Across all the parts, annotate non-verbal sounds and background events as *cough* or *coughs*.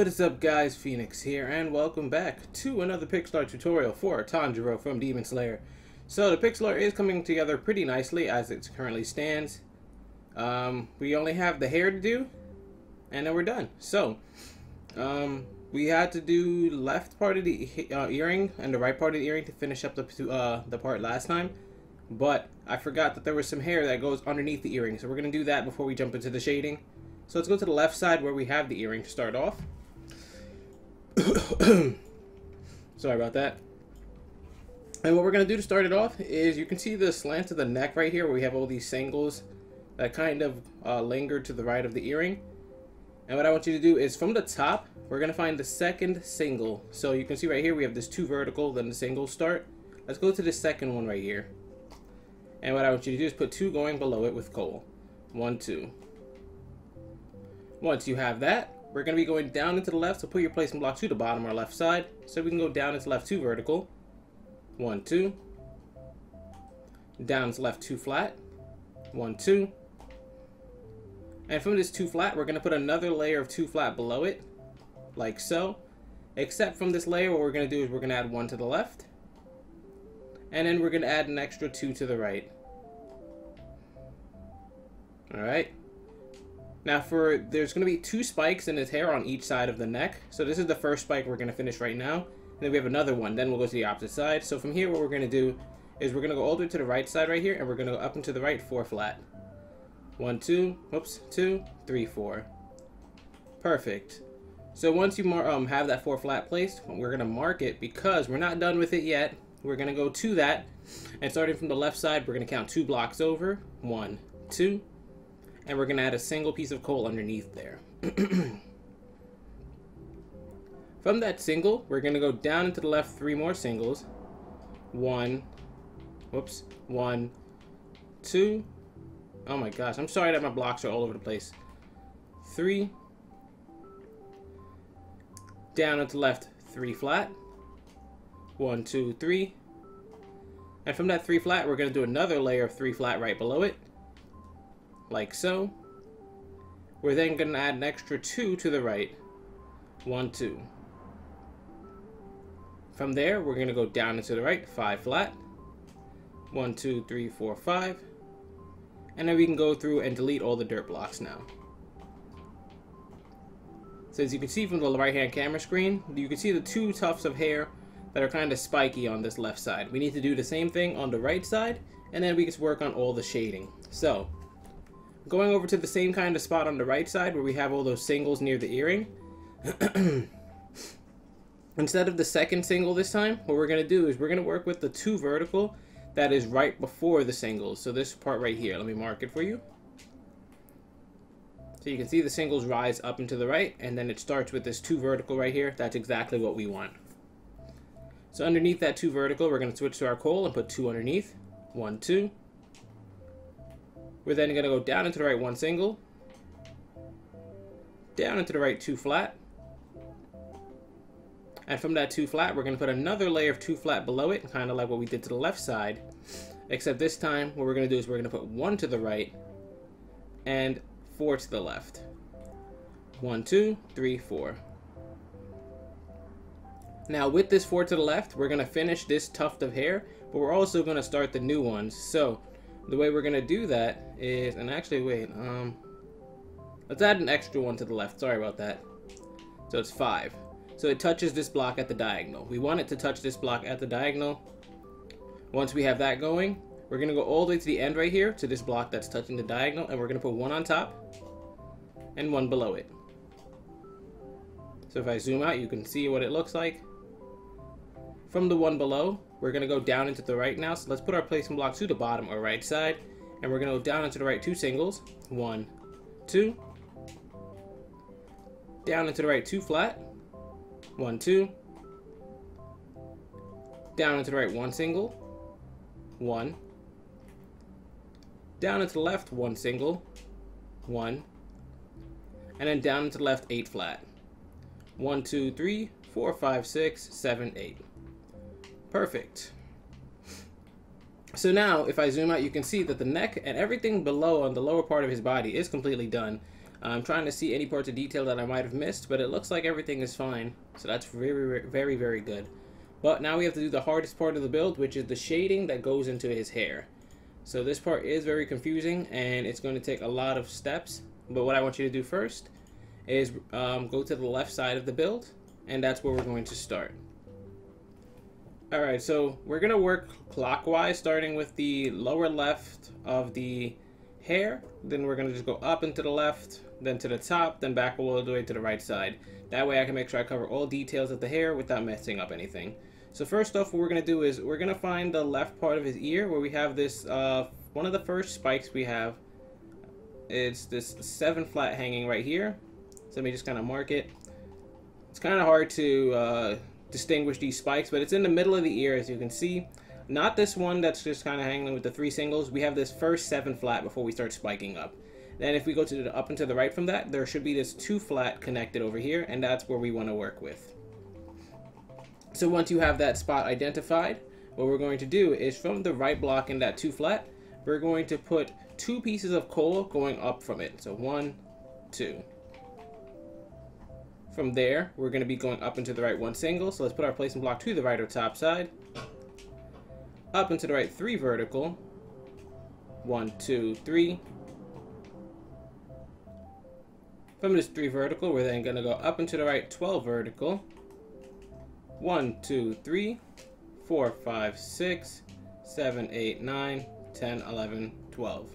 what is up guys, Phoenix here, and welcome back to another pixel art tutorial for Tanjiro from Demon Slayer. So the pixel art is coming together pretty nicely as it currently stands. Um, we only have the hair to do, and then we're done. So, um, we had to do left part of the uh, earring and the right part of the earring to finish up the, uh, the part last time. But I forgot that there was some hair that goes underneath the earring, so we're going to do that before we jump into the shading. So let's go to the left side where we have the earring to start off. *coughs* Sorry about that. And what we're going to do to start it off is you can see the slant of the neck right here where we have all these singles that kind of uh, linger to the right of the earring. And what I want you to do is from the top, we're going to find the second single. So you can see right here we have this two vertical, then the single start. Let's go to the second one right here. And what I want you to do is put two going below it with coal. One, two. Once you have that, we're going to be going down into the left, so put your placement block to the bottom or left side. So we can go down into left 2 vertical. 1, 2. Down to left 2 flat. 1, 2. And from this 2 flat, we're going to put another layer of 2 flat below it, like so. Except from this layer, what we're going to do is we're going to add 1 to the left. And then we're going to add an extra 2 to the right. Alright. Now for, there's going to be two spikes in his hair on each side of the neck. So this is the first spike we're going to finish right now. And then we have another one. Then we'll go to the opposite side. So from here, what we're going to do is we're going to go all the way to the right side right here. And we're going to go up and to the right, four flat. One, two, whoops, two, three, four. Perfect. So once you um, have that four flat placed, we're going to mark it because we're not done with it yet. We're going to go to that. And starting from the left side, we're going to count two blocks over. One, two, and we're to add a single piece of coal underneath there. *clears throat* From that single, we're to go down into the left three more singles. One, whoops, one, two. Oh my gosh, I'm sorry that my blocks are all over the place. Three. Down into the left, three flat. One, two, three. And from that three flat, we're to do another layer of three flat right below it like so. We're then going to add an extra 2 to the right. 1, 2. From there, we're going to go down and to the right, 5 flat. 1, 2, 3, 4, 5. And then we can go through and delete all the dirt blocks now. So as you can see from the right hand camera screen, you can see the two tufts of hair that are kind of spiky on this left side. We need to do the same thing on the right side, and then we can work on all the shading. So, Going over to the same kind of spot on the right side where we have all those singles near the earring. *clears throat* Instead of the second single this time, what we're going to do is we're going to work with the two vertical that is right before the singles. So this part right here, let me mark it for you. So you can see the singles rise up and to the right, and then it starts with this two vertical right here. That's exactly what we want. So underneath that two vertical, we're going to switch to our coal and put two underneath. One, two. We're then going to go down into the right one single, down into the right two flat, and from that two flat, we're going to put another layer of two flat below it, kind of like what we did to the left side, except this time what we're going to do is we're going to put one to the right and four to the left. One, two, three, four. Now with this four to the left, we're going to finish this tuft of hair, but we're also going to start the new ones. So the way we're gonna do that is, and actually wait, um, let's add an extra one to the left. Sorry about that. So it's five. So it touches this block at the diagonal. We want it to touch this block at the diagonal. Once we have that going, we're gonna go all the way to the end right here to this block that's touching the diagonal, and we're gonna put one on top and one below it. So if I zoom out, you can see what it looks like. From the one below, we're going to go down into the right now. So let's put our placement block to the bottom or right side. And we're going to go down into the right two singles. One, two. Down into the right two flat. One, two. Down into the right one single. One. Down into the left one single. One. And then down into the left eight flat. One, two, three, four, five, six, seven, eight. Perfect. So now, if I zoom out, you can see that the neck and everything below on the lower part of his body is completely done. I'm trying to see any parts of detail that I might have missed, but it looks like everything is fine. So that's very, very, very good. But now we have to do the hardest part of the build, which is the shading that goes into his hair. So this part is very confusing, and it's going to take a lot of steps. But what I want you to do first is um, go to the left side of the build, and that's where we're going to start. Alright, so we're to work clockwise, starting with the lower left of the hair. Then we're to just go up and to the left, then to the top, then back all the way to the right side. That way I can make sure I cover all details of the hair without messing up anything. So first off, what we're to do is we're to find the left part of his ear where we have this, uh, one of the first spikes we have. It's this 7 flat hanging right here. So let me just kind of mark it. It's kind of hard to uh, distinguish these spikes, but it's in the middle of the ear as you can see. Not this one that's just kind of hanging with the three singles. We have this first 7 flat before we start spiking up. Then if we go to the up and to the right from that, there should be this 2 flat connected over here, and that's where we want to work with. So once you have that spot identified, what we're going to do is from the right block in that 2 flat, we're going to put two pieces of coal going up from it. So one, two. From there, we're going to be going up into the right one single. So let's put our placement block to the right or top side. Up into the right three vertical. One, two, three. From this three vertical, we're then going to go up into the right 12 vertical. One, two, three, four, five, six, seven, eight, nine, 10, 11, 12.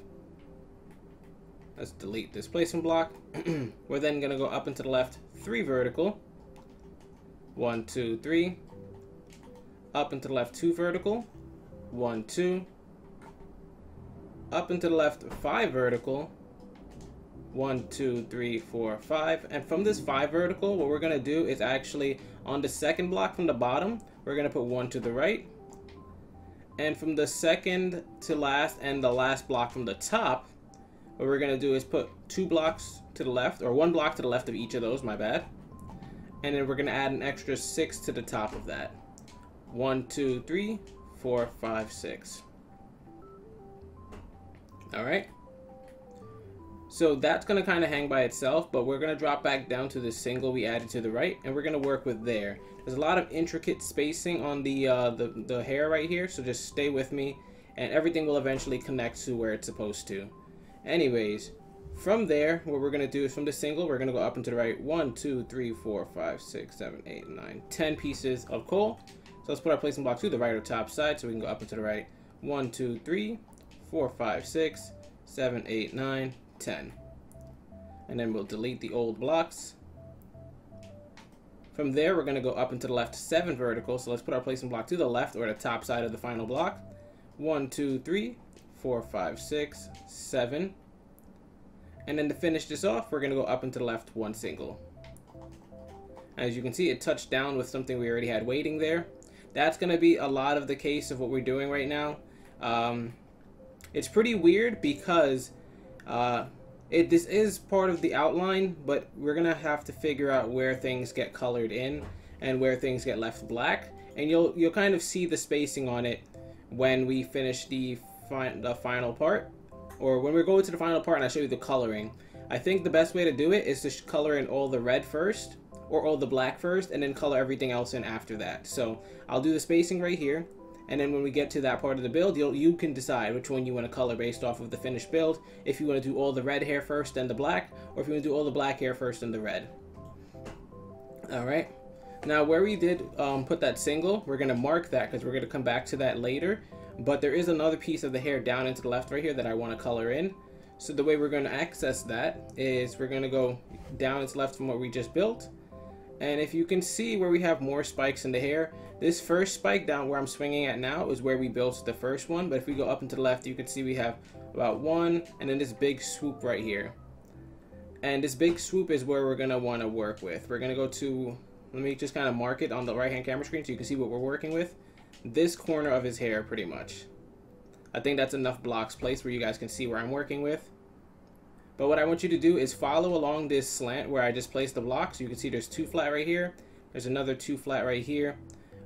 Let's delete this placement block. *clears throat* We're then going to go up into the left, 3 vertical. 1, 2, 3. Up into the left, 2 vertical. 1, 2. Up into the left, 5 vertical. 1, 2, 3, 4, 5. And from this 5 vertical, what we're to do is actually, on the second block from the bottom, we're to put 1 to the right. And from the second to last and the last block from the top, what we're to do is put two blocks to the left, or one block to the left of each of those, my bad. And then we're going to add an extra six to the top of that. One, two, three, four, five, six. Alright. So that's going to kind of hang by itself, but we're going to drop back down to the single we added to the right, and we're going to work with there. There's a lot of intricate spacing on the, uh, the, the hair right here, so just stay with me, and everything will eventually connect to where it's supposed to. Anyways, from there, what we're going to do is from the single, we're going to go up and to the right. 1, 2, 3, 4, 5, 6, 7, 8, 9, 10 pieces of coal. So let's put our placing block to the right or top side so we can go up and to the right. 1, 2, 3, 4, 5, 6, 7, 8, 9, 10. And then we'll delete the old blocks. From there, we're going to go up and to the left 7 vertical. So let's put our placement block to the left or the top side of the final block. 1, 2, 3, 4, 5, 6, 7. And then to finish this off, we're going to go up and to the left one single. As you can see, it touched down with something we already had waiting there. That's going to be a lot of the case of what we're doing right now. Um, it's pretty weird because uh, it this is part of the outline, but we're going to have to figure out where things get colored in and where things get left black. And you'll you'll kind of see the spacing on it when we finish the, fi the final part or when we're going to the final part and I show you the coloring, I think the best way to do it is to color in all the red first, or all the black first, and then color everything else in after that. So I'll do the spacing right here, and then when we get to that part of the build, you'll, you can decide which one you want to color based off of the finished build. If you want to do all the red hair first, then the black, or if you want to do all the black hair first, then the red. Alright. Now where we did um, put that single, we're going to mark that because we're going to come back to that later. But there is another piece of the hair down into the left right here that I want to color in. So the way we're going to access that is we're going to go down into left from what we just built. And if you can see where we have more spikes in the hair, this first spike down where I'm swinging at now is where we built the first one. But if we go up and to the left, you can see we have about one and then this big swoop right here. And this big swoop is where we're going to want to work with. We're going to go to, let me just kind of mark it on the right hand camera screen so you can see what we're working with this corner of his hair pretty much. I think that's enough blocks placed where you guys can see where I'm working with. But what I want you to do is follow along this slant where I just placed the blocks. You can see there's two flat right here. There's another two flat right here.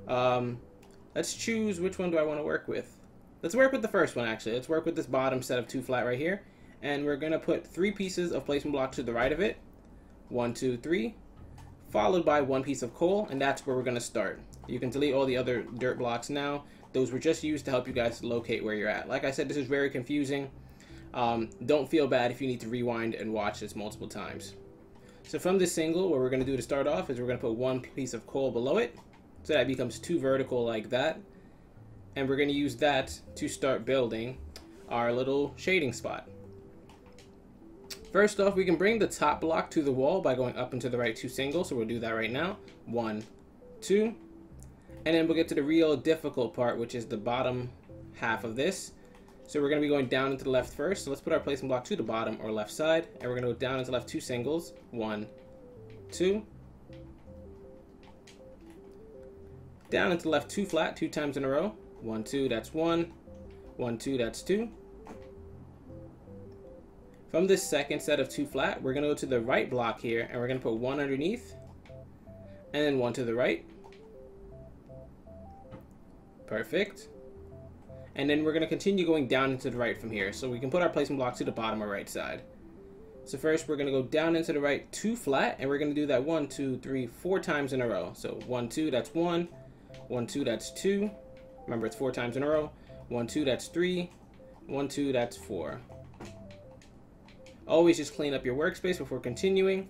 Um, let's choose which one do I want to work with. Let's work with the first one actually. Let's work with this bottom set of two flat right here. And we're going to put three pieces of placement block to the right of it. One, two, three. Followed by one piece of coal, and that's where we're going to start. You can delete all the other dirt blocks now. Those were just used to help you guys locate where you're at. Like I said, this is very confusing. Um, don't feel bad if you need to rewind and watch this multiple times. So from this single, what we're going to do to start off is we're going to put one piece of coal below it. So that becomes two vertical like that. And we're going to use that to start building our little shading spot. First off, we can bring the top block to the wall by going up and to the right two singles. So we'll do that right now. One, two. And then we'll get to the real difficult part, which is the bottom half of this. So we're going to be going down into the left first. So let's put our placement block to the bottom or left side. And we're going to go down into left two singles. One, two. Down into left two flat two times in a row. One, two, that's one. One, two, that's two. From this second set of two flat, we're going to go to the right block here, and we're going to put one underneath, and then one to the right. Perfect. And then we're going to continue going down into the right from here. So we can put our placement block to the bottom or right side. So first we're going to go down into the right two flat, and we're going to do that one, two, three, four times in a row. So one, two, that's one. One, two, that's two. Remember, it's four times in a row. One, two, that's three. One, two, that's four. Always just clean up your workspace before continuing.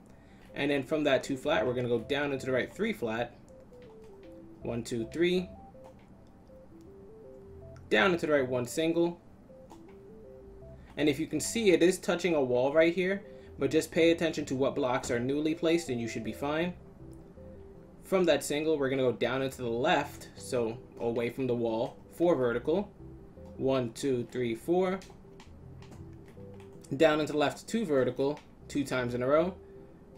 And then from that two flat, we're gonna go down into the right three flat. One, two, three. Down into the right one single. And if you can see, it is touching a wall right here, but just pay attention to what blocks are newly placed and you should be fine. From that single, we're gonna go down into the left, so away from the wall, four vertical. One, two, three, four down into the left two vertical, two times in a row.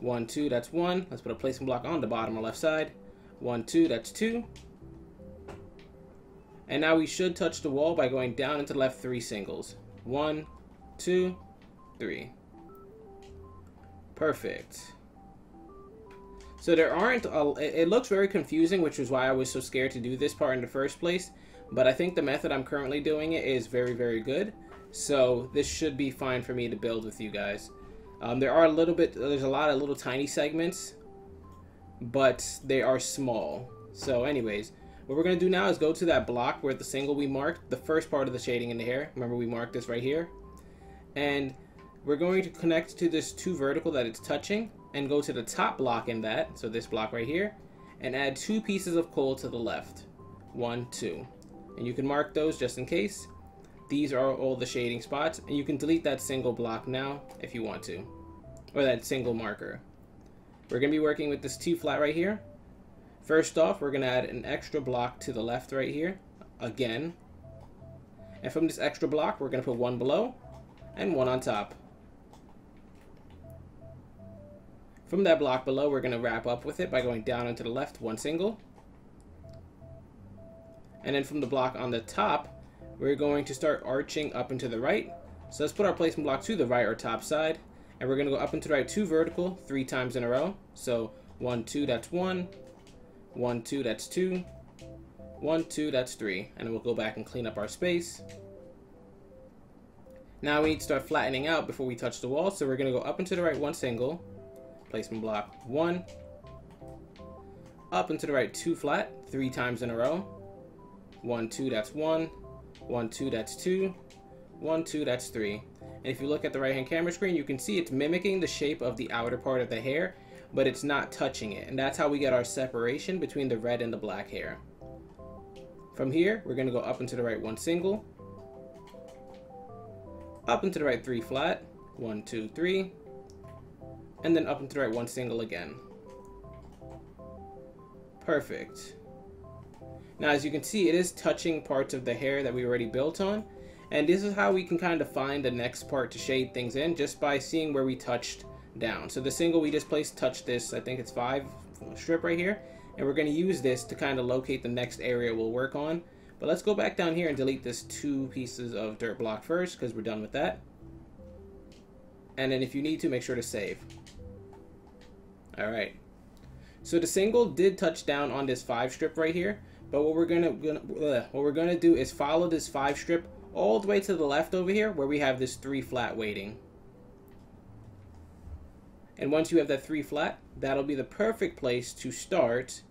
One, two, that's one. Let's put a placement block on the bottom or left side. One, two, that's two. And now we should touch the wall by going down into left three singles. One, two, three. Perfect. So there aren't, a, it looks very confusing, which is why I was so scared to do this part in the first place. But I think the method I'm currently doing it is very, very good. So this should be fine for me to build with you guys. Um, there are a little bit, there's a lot of little tiny segments, but they are small. So anyways, what we're going to do now is go to that block where the single we marked, the first part of the shading in the hair. Remember we marked this right here. And we're going to connect to this two vertical that it's touching and go to the top block in that, so this block right here, and add two pieces of coal to the left. One, two. And you can mark those just in case. These are all the shading spots, and you can delete that single block now if you want to, or that single marker. We're going to be working with this two flat right here. First off, we're going to add an extra block to the left right here, again. And from this extra block, we're going to put one below and one on top. From that block below, we're going to wrap up with it by going down into the left, one single. And then from the block on the top, we're going to start arching up into the right. So let's put our placement block to the right or top side. And we're going to go up into the right two vertical three times in a row. So one, two, that's one. One, two, that's two. One, two, that's three. And we'll go back and clean up our space. Now we need to start flattening out before we touch the wall. So we're going to go up and to the right one single. Placement block one. Up and to the right two flat three times in a row. One, two, that's one. One, two, that's two. One, two, that's three. And if you look at the right hand camera screen, you can see it's mimicking the shape of the outer part of the hair, but it's not touching it. And that's how we get our separation between the red and the black hair. From here, we're gonna go up and to the right one single, up and to the right three flat, one, two, three, and then up and to the right one single again. Perfect. Now, as you can see, it is touching parts of the hair that we already built on. And this is how we can kind of find the next part to shade things in, just by seeing where we touched down. So the single we just placed touched this, I think it's five strip right here. And we're going to use this to kind of locate the next area we'll work on. But let's go back down here and delete this two pieces of dirt block first, because we're done with that. And then if you need to, make sure to save. Alright. So the single did touch down on this five strip right here. But what we're gonna, gonna what we're gonna do is follow this five strip all the way to the left over here where we have this three flat waiting. And once you have that three flat, that'll be the perfect place to start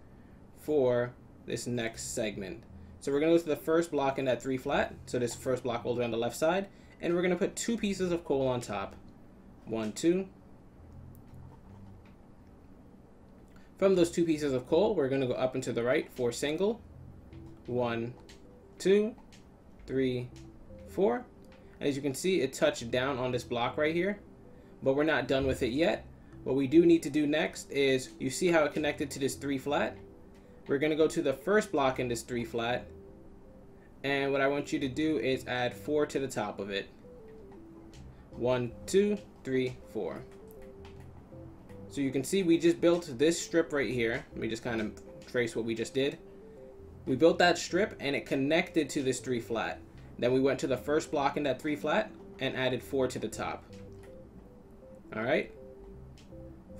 for this next segment. So we're going to go to the first block in that three flat. So this first block the way on the left side. And we're going to put two pieces of coal on top. One, two. From those two pieces of coal, we're going to go up and to the right for single. One, two, three, four. And As you can see, it touched down on this block right here. But we're not done with it yet. What we do need to do next is, you see how it connected to this three flat? We're going to go to the first block in this 3 flat. And what I want you to do is add 4 to the top of it. One, two, three, four. So you can see we just built this strip right here. Let me just kind of trace what we just did. We built that strip and it connected to this 3 flat. Then we went to the first block in that 3 flat and added 4 to the top. Alright.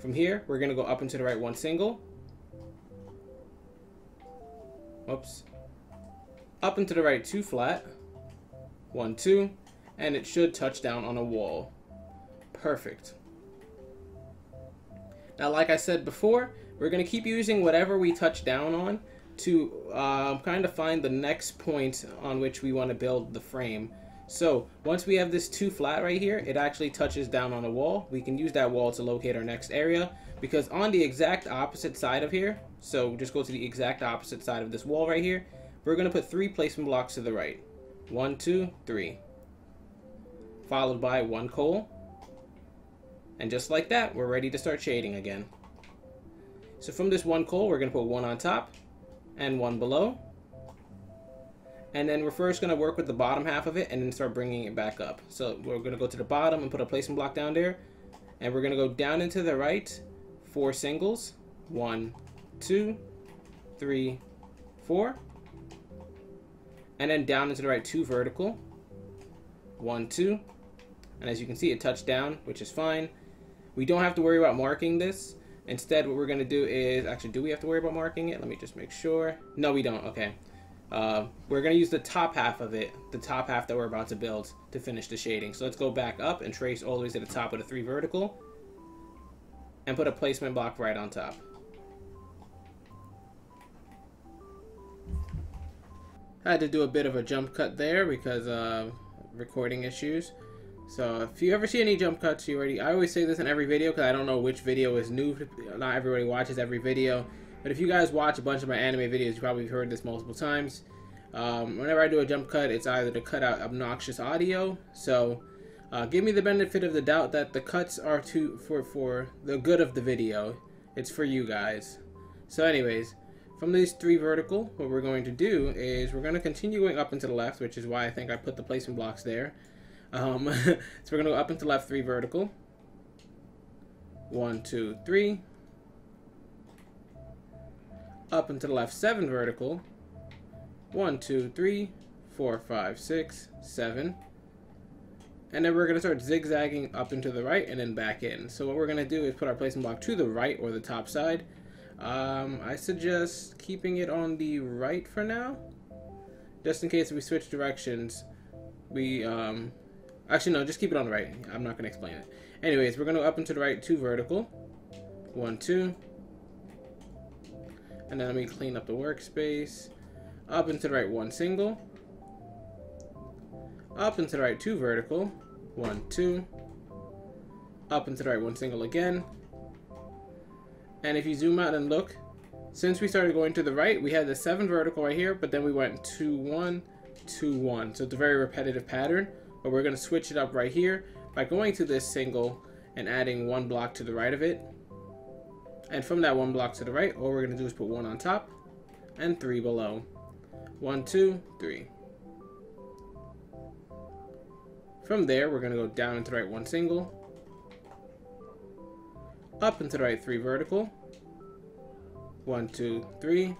From here, we're going to go up and to the right one single. Oops. Up and to the right, two flat. One, two. And it should touch down on a wall. Perfect. Now, like I said before, we're going to keep using whatever we touch down on to uh, kind of find the next point on which we want to build the frame. So once we have this two flat right here, it actually touches down on a wall. We can use that wall to locate our next area because on the exact opposite side of here, so just go to the exact opposite side of this wall right here, we're to put three placement blocks to the right. One, two, three. Followed by one coal. And just like that, we're ready to start shading again. So from this one coal, we're to put one on top and one below. And then we're first going to work with the bottom half of it and then start bringing it back up. So we're going to go to the bottom and put a placement block down there. And we're going to go down into the right, four singles. One, two, three, four. And then down into the right, two vertical. One, two. And as you can see, it touched down, which is fine. We don't have to worry about marking this. Instead, what we're going to do is... Actually, do we have to worry about marking it? Let me just make sure. No, we don't. Okay. Uh, we're going to use the top half of it, the top half that we're about to build, to finish the shading. So let's go back up and trace all the way to the top of the three vertical. And put a placement block right on top. I had to do a bit of a jump cut there because of recording issues. So if you ever see any jump cuts, you already, I always say this in every video because I don't know which video is new. Not everybody watches every video. But if you guys watch a bunch of my anime videos, you probably heard this multiple times. Um, whenever I do a jump cut, it's either to cut out obnoxious audio. So uh, give me the benefit of the doubt that the cuts are to for for the good of the video. It's for you guys. So anyways, from these three vertical, what we're going to do is we're going to continue going up and to the left, which is why I think I put the placement blocks there. Um, *laughs* so we're going to go up and to the left, three vertical. One, two, three. Up and to the left, seven vertical. One, two, three, four, five, six, seven. And then we're going to start zigzagging up and to the right and then back in. So what we're going to do is put our placement block to the right or the top side. Um, I suggest keeping it on the right for now. Just in case we switch directions, we, um, actually no, just keep it on the right. I'm not going to explain it. Anyways, we're going to up and to the right, two vertical. One, two. And then let me clean up the workspace. Up and to the right, one single. Up and to the right, two vertical. One, two. Up and to the right, one single again. And if you zoom out and look, since we started going to the right, we had the 7 vertical right here, but then we went 2, 1, 2, 1. So it's a very repetitive pattern, but we're going to switch it up right here by going to this single and adding one block to the right of it. And from that one block to the right, all we're going to do is put one on top and three below. One, two, three. From there, we're going to go down into the right one single, up and to the right three vertical. One, two, three.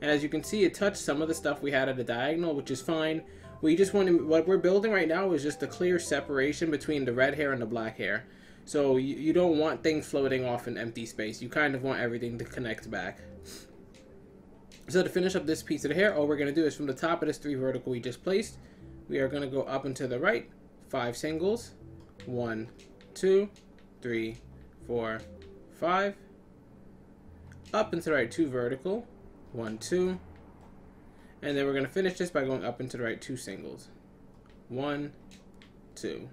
And as you can see, it touched some of the stuff we had at the diagonal, which is fine. We just want to, what we're building right now is just a clear separation between the red hair and the black hair. So you, you don't want things floating off in empty space. You kind of want everything to connect back. So to finish up this piece of the hair, all we're going to do is from the top of this three vertical we just placed, we are going to go up and to the right, five singles, one, two, three, four, five, up and to the right, two vertical, one, two, and then we're going to finish this by going up and to the right, two singles, one, two.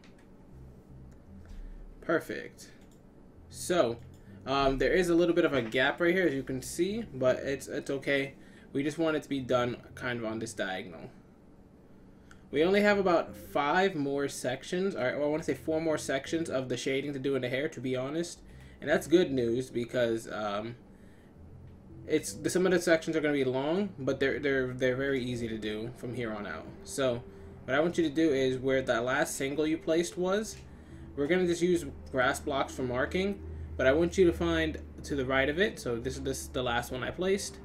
Perfect. So, um, there is a little bit of a gap right here, as you can see, but it's it's okay. We just want it to be done kind of on this diagonal. We only have about five more sections, or I want to say four more sections of the shading to do in the hair, to be honest. And that's good news because um, it's some of the sections are going to be long, but they're they're they're very easy to do from here on out. So what I want you to do is where that last single you placed was, we're going to just use grass blocks for marking, but I want you to find to the right of it. So this is this the last one I placed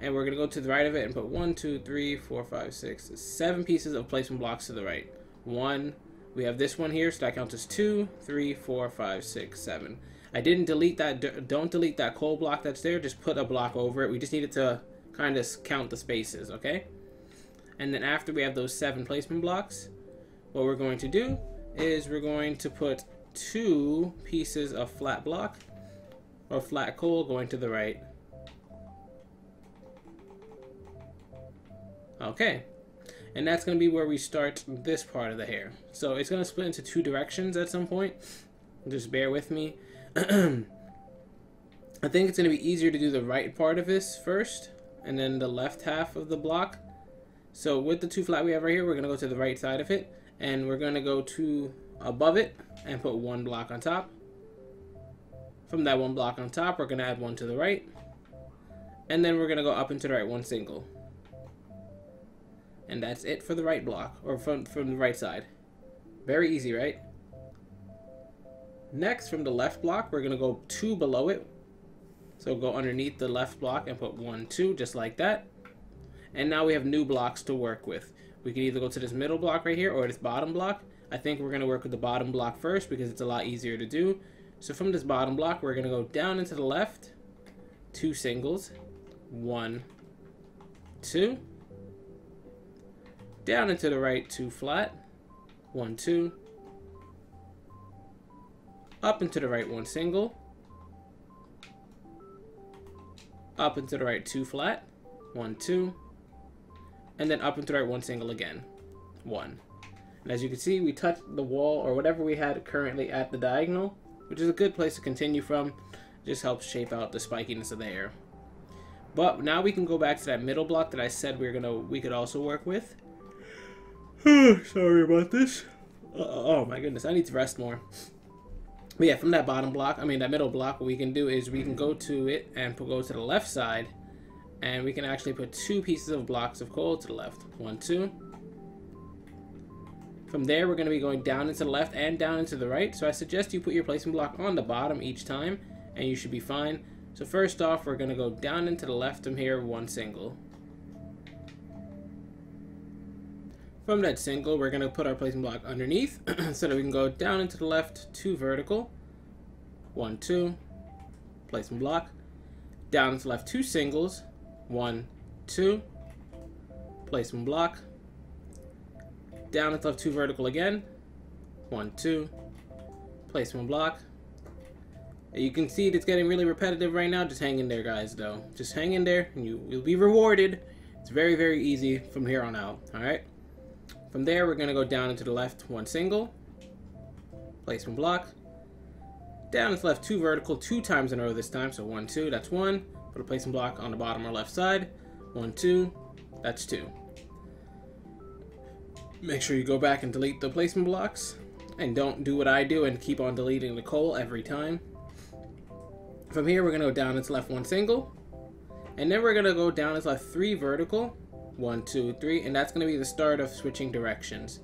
and we're going to go to the right of it and put one, two, three, four, five, six, seven pieces of placement blocks to the right. One, we have this one here, so that counts as two, three, four, five, six, seven. I didn't delete that, don't delete that coal block that's there, just put a block over it. We just needed to kind of count the spaces, okay? And then after we have those seven placement blocks, what we're going to do is we're going to put two pieces of flat block or flat coal going to the right Okay. And that's going to be where we start this part of the hair. So it's going to split into two directions at some point. Just bear with me. *clears throat* I think it's going to be easier to do the right part of this first, and then the left half of the block. So with the two flat we have right here, we're going to go to the right side of it, and we're going to go to above it and put one block on top. From that one block on top, we're going to add one to the right, and then we're going to go up and to the right one single. And that's it for the right block, or from, from the right side. Very easy, right? Next, from the left block, we're going to go two below it. So go underneath the left block and put one, two, just like that. And now we have new blocks to work with. We can either go to this middle block right here or this bottom block. I think we're going to work with the bottom block first because it's a lot easier to do. So from this bottom block, we're going to go down into the left, two singles, one, two, down into the right, two flat. One, two. Up into the right, one single. Up into the right, two flat. One, two. And then up and right, one single again. One. And as you can see, we touched the wall or whatever we had currently at the diagonal, which is a good place to continue from. Just helps shape out the spikiness of the air. But now we can go back to that middle block that I said we are gonna we could also work with. *sighs* Sorry about this. Uh, oh my goodness, I need to rest more. But yeah, from that bottom block, I mean that middle block, what we can do is we can go to it and go to the left side, and we can actually put two pieces of blocks of coal to the left. One, two. From there, we're going to be going down into the left and down into the right. So I suggest you put your placement block on the bottom each time, and you should be fine. So first off, we're going to go down into the left from here, one single. From that single, we're going to put our placement block underneath *clears throat* so that we can go down into the left, two vertical, one, two, placement block, down to the left, two singles, one, two, placement block, down the left, two vertical again, one, two, placement block. You can see it's getting really repetitive right now. Just hang in there, guys, though. Just hang in there, and you, you'll be rewarded. It's very, very easy from here on out, all right? From there, we're going to go down into the left, one single, placement block, down to the left, two vertical, two times in a row this time, so one, two, that's one, put a placement block on the bottom or left side, one, two, that's two. Make sure you go back and delete the placement blocks, and don't do what I do and keep on deleting the coal every time. From here, we're to go down its left one single, and then we're to go down into left three vertical, one, two, three, and that's to be the start of switching directions.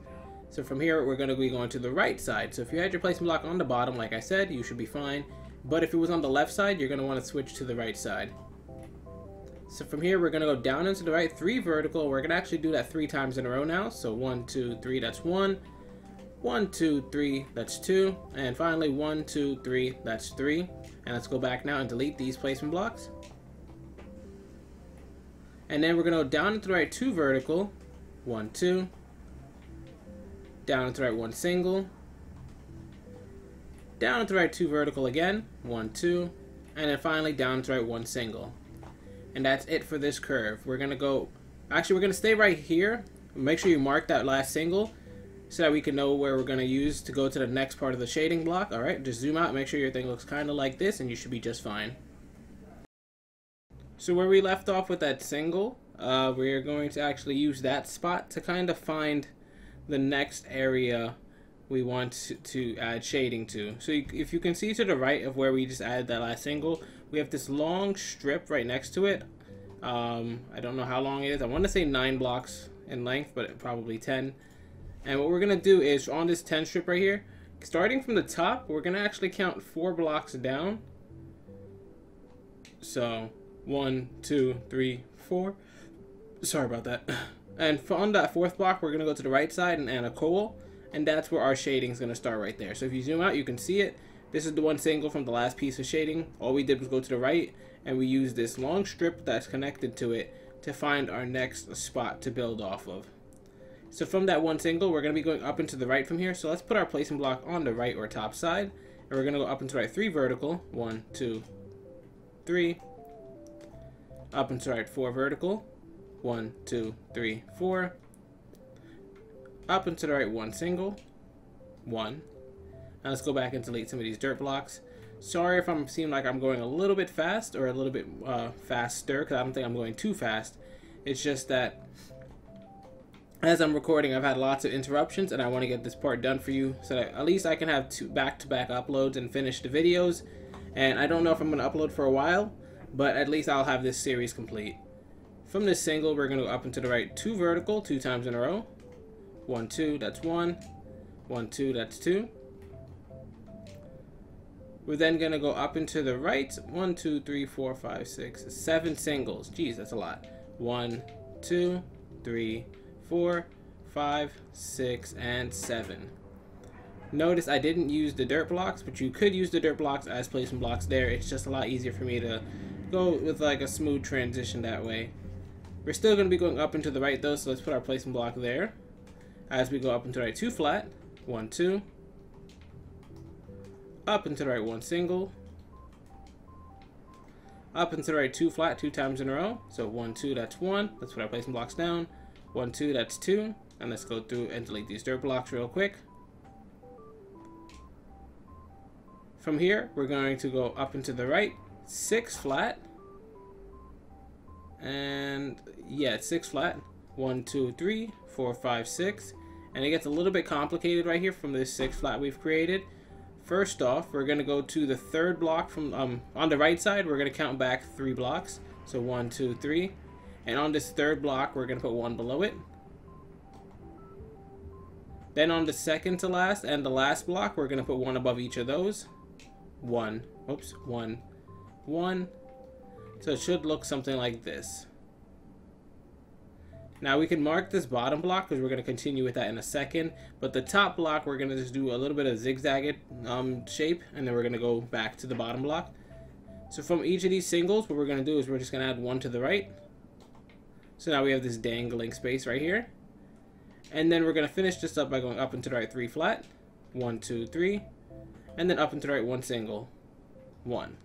So from here, we're to be going to the right side. So if you had your placement block on the bottom, like I said, you should be fine. But if it was on the left side, you're going to want to switch to the right side. So from here, we're going to go down into the right, three vertical. We're going to actually do that three times in a row now. So one, two, three, that's one. One, two, three, that's two. And finally, one, two, three, that's three. And let's go back now and delete these placement blocks. And then we're going to go down into the right two vertical. One, two. down into the right one single, down to the right two vertical again, one, two, and then finally down to right one single. And that's it for this curve. We're gonna go, actually we're gonna stay right here. Make sure you mark that last single so that we can know where we're gonna use to go to the next part of the shading block. All right, just zoom out, make sure your thing looks kind of like this and you should be just fine. So where we left off with that single, uh, we're going to actually use that spot to kind of find the next area we want to add shading to. So if you can see to the right of where we just added that last single, we have this long strip right next to it. Um, I don't know how long it is. I want to say 9 blocks in length, but probably 10. And what we're going to do is on this 10 strip right here, starting from the top, we're going to actually count 4 blocks down. So, one, two, three, four. Sorry about that. *laughs* And on that fourth block, we're going to go to the right side and add a coal and that's where our shading is going to start right there. So if you zoom out, you can see it. This is the one single from the last piece of shading. All we did was go to the right, and we used this long strip that's connected to it to find our next spot to build off of. So from that one single, we're going to be going up into the right from here. So let's put our placement block on the right or top side. And we're going to go up into right three vertical. One, two, three. Up into right four vertical. One, two, three, four up and to the right one single, one. Now let's go back and delete some of these dirt blocks. Sorry if I'm seem like I'm going a little bit fast or a little bit uh, faster because I don't think I'm going too fast. It's just that as I'm recording, I've had lots of interruptions and I want to get this part done for you so that at least I can have two back-to-back -back uploads and finish the videos. And I don't know if I'm going to upload for a while, but at least I'll have this series complete. From this single, we're going to go up and to the right two vertical, two times in a row. One, two, that's one. One, two, that's two. We're then to go up into the right. One, two, three, four, five, six, seven singles. Geez, that's a lot. One, two, three, four, five, six, and seven. Notice I didn't use the dirt blocks, but you could use the dirt blocks as placement blocks there. It's just a lot easier for me to go with like a smooth transition that way. We're still going to be going up into the right though, so let's put our placement block there as we go up into the right two flat, one, two, up into the right one single, up into the right two flat two times in a row. So one, two, that's one. Let's I place placement blocks down. One, two, that's two. And let's go through and delete these dirt blocks real quick. From here, we're going to go up into the right, six flat. And yeah, six flat. One, two, three, four, five, six. And it gets a little bit complicated right here from this six flat we've created. First off, we're going to go to the third block from um, on the right side. We're going to count back three blocks. So one, two, three. And on this third block, we're going to put one below it. Then on the second to last and the last block, we're going to put one above each of those. One. Oops. One. One. So it should look something like this. Now we can mark this bottom block because we're going to continue with that in a second. But the top block, we're going to just do a little bit of zigzag um, shape. And then we're going to go back to the bottom block. So from each of these singles, what we're going to do is we're just going to add one to the right. So now we have this dangling space right here. And then we're going to finish this up by going up into the right three flat. One, two, three. And then up into the right one single. One.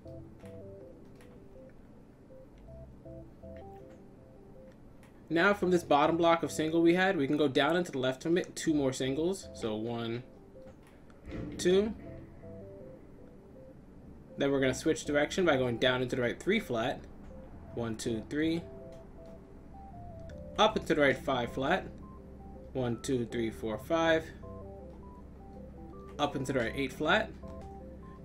Now from this bottom block of single we had, we can go down into the left from it, two more singles. So one, two. Then we're going to switch direction by going down into the right three flat. One, two, three. Up into the right five flat. One, two, three, four, five. Up into the right eight flat.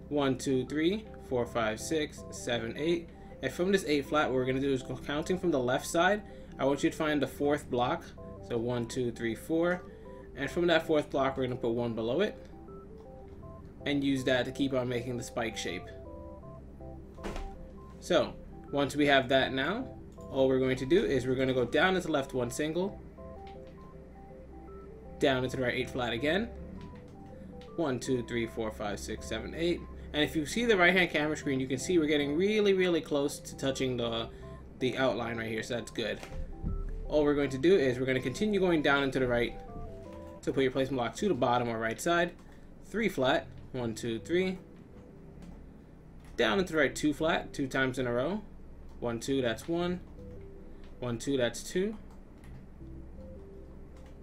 One, two, three, four, five, six, seven, eight. And from this eight flat, what we're going to do is go counting from the left side I want you to find the fourth block. So one, two, three, four. And from that fourth block, we're going to put one below it. And use that to keep on making the spike shape. So, once we have that now, all we're going to do is we're going to go down into the left one single. Down into the right eight flat again. One, two, three, four, five, six, seven, eight. And if you see the right hand camera screen, you can see we're getting really, really close to touching the, the outline right here. So that's good all we're going to do is we're going to continue going down into the right So put your placement block to the bottom or right side. Three flat. One, two, three. Down and to the right, two flat, two times in a row. One, two, that's one. One, two, that's two.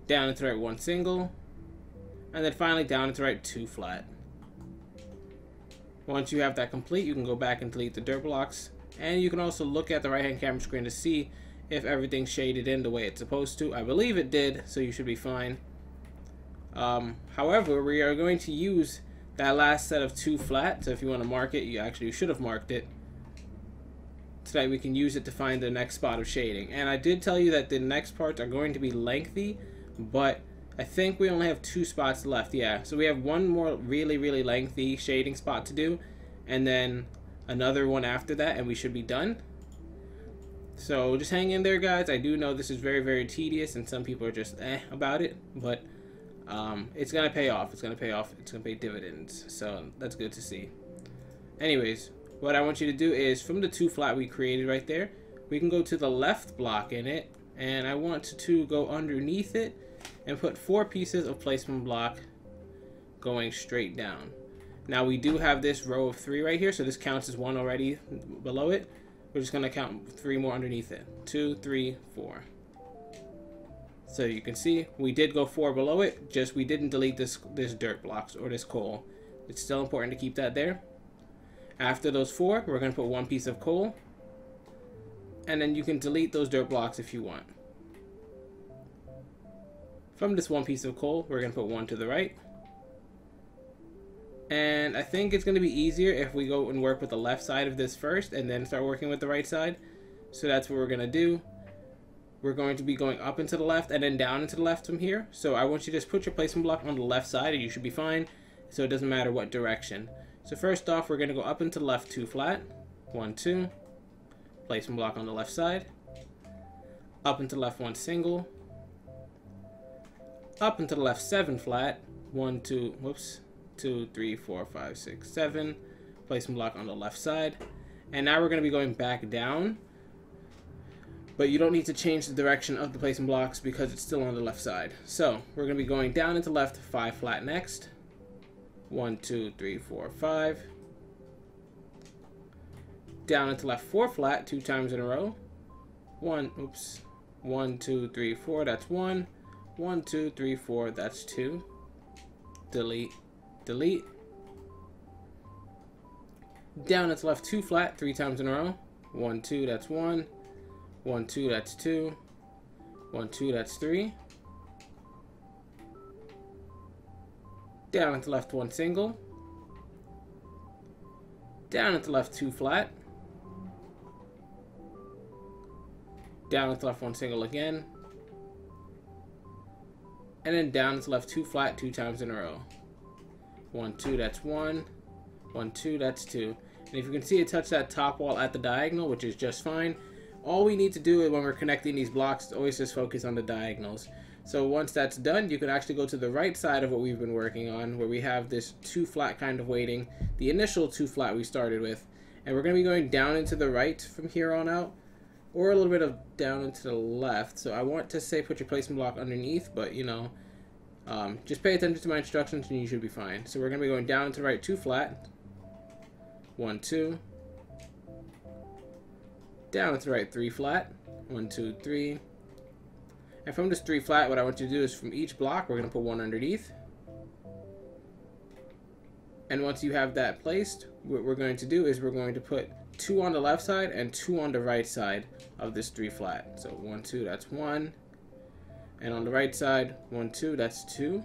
Down and to the right, one single. And then finally down and to the right, two flat. Once you have that complete, you can go back and delete the dirt blocks. And you can also look at the right-hand camera screen to see if everything's shaded in the way it's supposed to. I believe it did, so you should be fine. Um, however, we are going to use that last set of two flat. So if you want to mark it, you actually should have marked it. So that we can use it to find the next spot of shading. And I did tell you that the next parts are going to be lengthy, but I think we only have two spots left. Yeah, so we have one more really, really lengthy shading spot to do, and then another one after that, and we should be done. So just hang in there, guys. I do know this is very, very tedious, and some people are just eh about it, but um, it's gonna pay off. It's gonna pay off. It's gonna pay dividends. So that's good to see. Anyways, what I want you to do is from the two flat we created right there, we can go to the left block in it, and I want to go underneath it and put four pieces of placement block going straight down. Now we do have this row of three right here, so this counts as one already below it. We're just gonna count three more underneath it. Two, three, four. So you can see we did go four below it, just we didn't delete this this dirt blocks or this coal. It's still important to keep that there. After those four, we're gonna put one piece of coal. And then you can delete those dirt blocks if you want. From this one piece of coal, we're gonna put one to the right. And I think it's gonna be easier if we go and work with the left side of this first and then start working with the right side. So that's what we're gonna do we're going to be going up into the left and then down into the left from here. So I want you to just put your placement block on the left side and you should be fine. So it doesn't matter what direction. So first off, we're going to go up into left two flat. One, two. Placement block on the left side. Up into left one single. Up into the left seven flat. One, two, whoops. Two, three, four, five, six, seven. Placement block on the left side. And now we're going to be going back down but you don't need to change the direction of the placement blocks because it's still on the left side. So we're going to be going down into left, 5 flat next. One, two, three, four, five. Down into left 4 flat, two times in a row. 1, oops. One, two, three, four. that's 1. One, two, three, four. that's 2. Delete, delete. Down it's left 2 flat, 3 times in a row. 1, 2, that's 1. One, two, that's two. One, two, that's three. Down the left, one single. Down the left, two flat. Down the left, one single again. And then down the left, two flat, two times in a row. One, two, that's one. One, two, that's two. And if you can see it touch that top wall at the diagonal, which is just fine, all we need to do when we're connecting these blocks always just focus on the diagonals. So once that's done, you can actually go to the right side of what we've been working on, where we have this two flat kind of weighting, the initial two flat we started with. And we're going to be going down into the right from here on out, or a little bit of down into the left. So I want to say put your placement block underneath, but you know, um, just pay attention to my instructions and you should be fine. So we're going to be going down to the right two flat, one, two, down to the right three flat. One, two, three. And from this three flat, what I want you to do is from each block, we're going to put one underneath. And once you have that placed, what we're going to do is we're going to put two on the left side and two on the right side of this three flat. So one, two, that's one. And on the right side, one, two, that's two.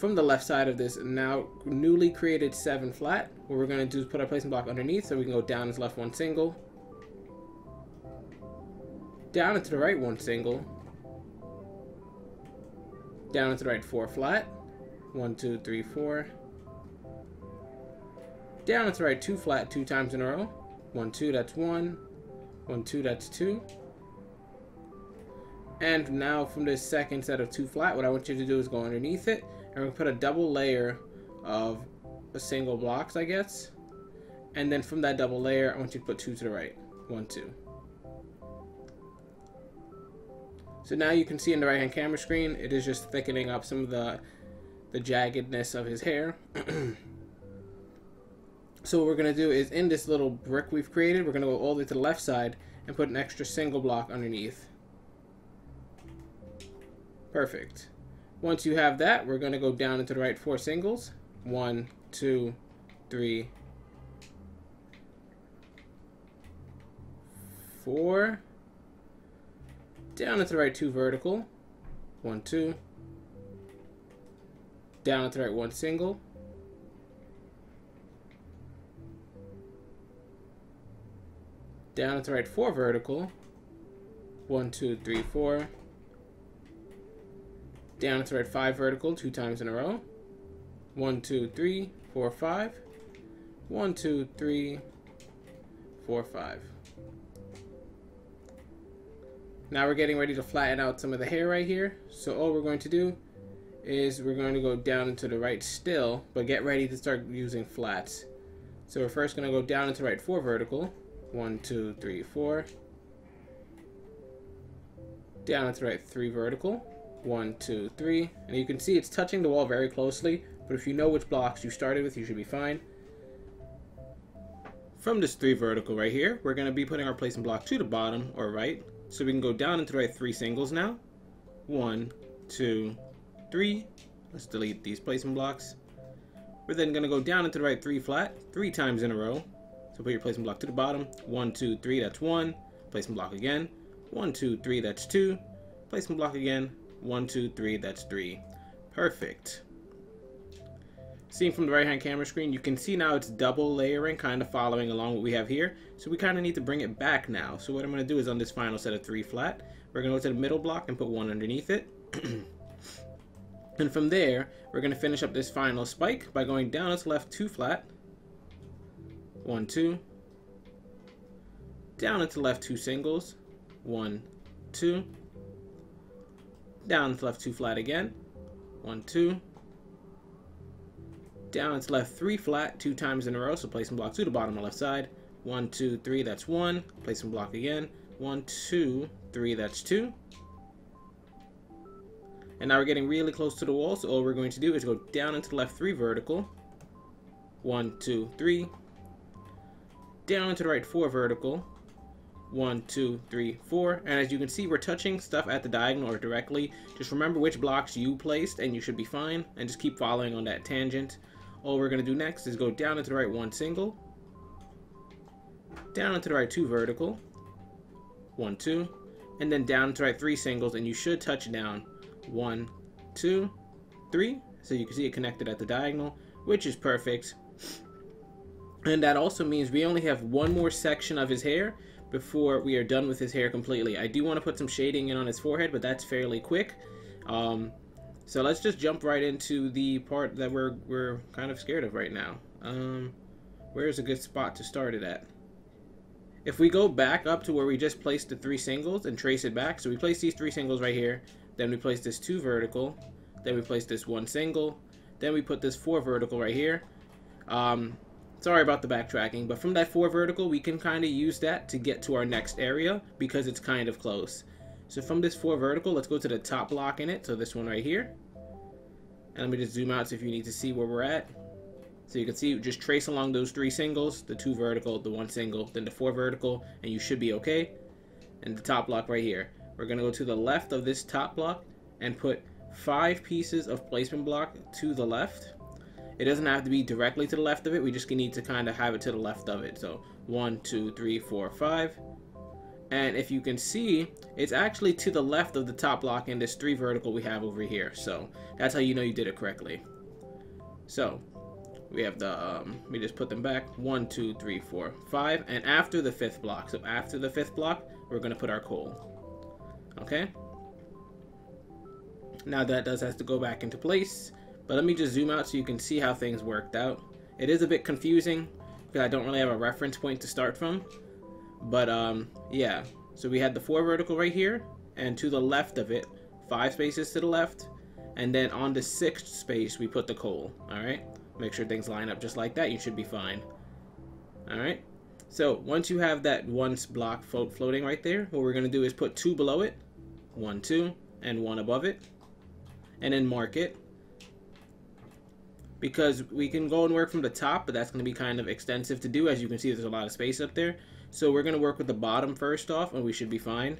from the left side of this now newly created 7 flat. What we're going to do is put our placement block underneath so we can go down into left one single. Down into the right one single. Down into the right 4 flat. One, two, three, four. Down into the right 2 flat two times in a row. 1, 2, that's 1. 1, 2, that's 2. And now from this second set of 2 flat, what I want you to do is go underneath it and we put a double layer of a single blocks, I guess. And then from that double layer, I want you to put two to the right. One, two. So now you can see in the right hand camera screen, it is just thickening up some of the, the jaggedness of his hair. *clears throat* so what we're going to do is in this little brick we've created, we're going to go all the way to the left side and put an extra single block underneath. Perfect. Once you have that, we're going to go down into the right four singles. One, two, three, four. Down into the right two vertical. One, two. Down into the right one single. Down into the right four vertical. One, two, three, four down to right five vertical two times in a row. One, two, three, four, five. One, two, three, four, five. Now we're getting ready to flatten out some of the hair right here. So all we're going to do is we're going to go down into the right still, but get ready to start using flats. So we're first going to go down into right four vertical. One, two, three, four. Down the right three vertical. One, two, three. And you can see it's touching the wall very closely, but if you know which blocks you started with, you should be fine. From this three vertical right here, we're going to be putting our placement block to the bottom or right. So we can go down into the right three singles now. One, two, three. Let's delete these placement blocks. We're then going to go down into the right three flat, three times in a row. So put your placement block to the bottom. One, two, three, that's one. Placement block again. One, two, three, that's two. Placement block again. One, two, three, that's three. Perfect. Seeing from the right hand camera screen, you can see now it's double layering, kind of following along what we have here. So we kind of need to bring it back now. So what I'm going to do is on this final set of three flat, we're going to go to the middle block and put one underneath it. *clears throat* and from there, we're going to finish up this final spike by going down its left two flat. One, two. Down into left two singles. One, two. Down to left two flat again. One, two. Down into left three flat two times in a row. So place some block to the bottom of left side. One, two, three, that's one. Place some block again. One, two, three, that's two. And now we're getting really close to the wall, so all we're going to do is go down into left three vertical. One, two, three. Down into the right four vertical one, two, three, four. And as you can see, we're touching stuff at the diagonal or directly. Just remember which blocks you placed and you should be fine. And just keep following on that tangent. All we're going to do next is go down into the right one single. Down into the right two vertical. One, two. And then down to the right three singles. And you should touch down. One, two, three. So you can see it connected at the diagonal, which is perfect. And that also means we only have one more section of his hair before we are done with his hair completely. I do want to put some shading in on his forehead, but that's fairly quick. Um, so let's just jump right into the part that we're, we're kind of scared of right now. Um, where's a good spot to start it at? If we go back up to where we just placed the three singles and trace it back, so we place these three singles right here, then we place this two vertical, then we place this one single, then we put this four vertical right here. Um, Sorry about the backtracking, but from that 4 vertical, we can kind of use that to get to our next area because it's kind of close. So from this 4 vertical, let's go to the top block in it, so this one right here. And let me just zoom out so if you need to see where we're at. So you can see, just trace along those three singles, the 2 vertical, the 1 single, then the 4 vertical, and you should be okay. And the top block right here. We're going to go to the left of this top block and put 5 pieces of placement block to the left it doesn't have to be directly to the left of it. We just need to kind of have it to the left of it. So one, two, three, four, five. And if you can see, it's actually to the left of the top block in this three vertical we have over here. So that's how you know you did it correctly. So we have the, um, we just put them back. One, two, three, four, five. And after the fifth block, so after the fifth block, we're going to put our coal. Okay? Now that does have to go back into place. But let me just zoom out so you can see how things worked out. It is a bit confusing because I don't really have a reference point to start from. But um, yeah, so we had the four vertical right here, and to the left of it, five spaces to the left, and then on the sixth space, we put the coal, all right? Make sure things line up just like that, you should be fine. All right, so once you have that one block float floating right there, what we're gonna do is put two below it. one, two, and one above it, and then mark it. Because we can go and work from the top, but that's going to be kind of extensive to do. As you can see, there's a lot of space up there. So we're going to work with the bottom first off, and we should be fine.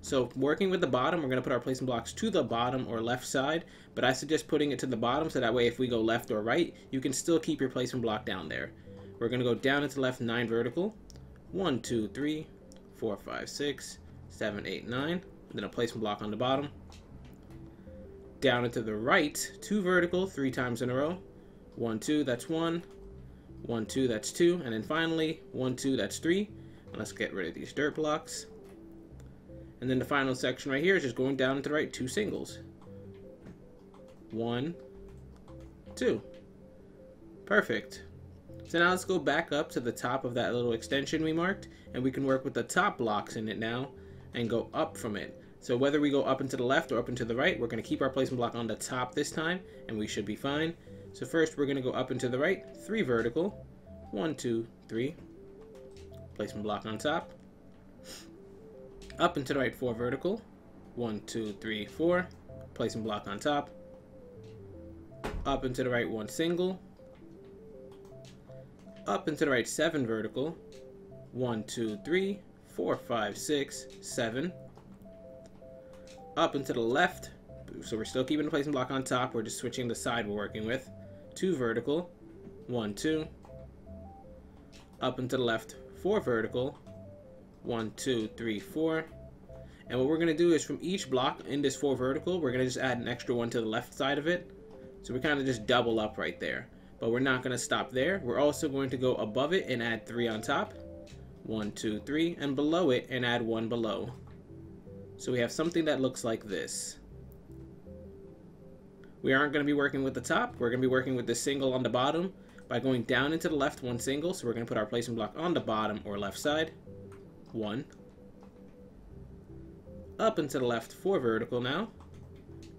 So working with the bottom, we're going to put our placement blocks to the bottom or left side, but I suggest putting it to the bottom so that way if we go left or right, you can still keep your placement block down there. We're going to go down into left 9 vertical. 1, 2, 3, 4, 5, 6, 7, 8, 9. Then a placement block on the bottom. Down into the right, 2 vertical, 3 times in a row. 1, 2, that's 1. 1, 2, that's 2. And then finally, 1, 2, that's 3. And let's get rid of these dirt blocks. And then the final section right here is just going down into the right, two singles. One, two. Perfect. So now let's go back up to the top of that little extension we marked, and we can work with the top blocks in it now and go up from it. So whether we go up and to the left or up and to the right, we're going to keep our placement block on the top this time, and we should be fine. So first we're going to go up and to the right, three vertical, one, two, three. Placement block on top. Up and to the right, four vertical. One, two, three, four. Placement block on top. Up and to the right, one single. Up and to the right, seven vertical. One, two, three, four, five, six, seven. Up and to the left. So we're still keeping the placement block on top. We're just switching the side we're working with. Two vertical. One, two. Up and to the left, four vertical. One, two, three, four. And what we're going to do is from each block in this four vertical, we're going to just add an extra one to the left side of it. So we kind of just double up right there. But we're not going to stop there. We're also going to go above it and add three on top. One, two, three. And below it and add one below. So we have something that looks like this. We aren't going to be working with the top. We're going to be working with the single on the bottom by going down into the left one single. So we're going to put our placement block on the bottom or left side. One. Up and to the left, four vertical now.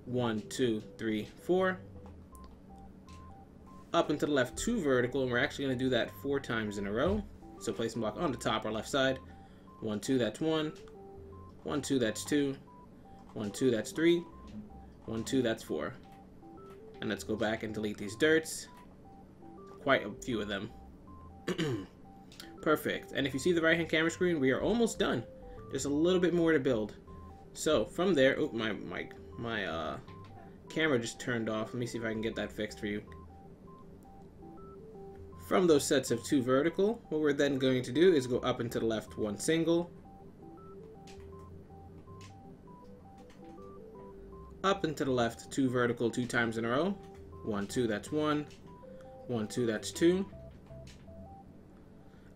One, two, three, four. Up and to the left, two vertical, and we're actually going to do that four times in a row. So placement block on the top or left side. One, two, that's one. One, two, that's two. One, two, that's three. One, two, that's four. And let's go back and delete these dirts. Quite a few of them. *clears throat* Perfect. And if you see the right hand camera screen, we are almost done. Just a little bit more to build. So from there, oh my my my uh camera just turned off. Let me see if I can get that fixed for you. From those sets of two vertical, what we're then going to do is go up and to the left one single. Up and to the left two vertical two times in a row. One, two, that's one. One, two, that's two.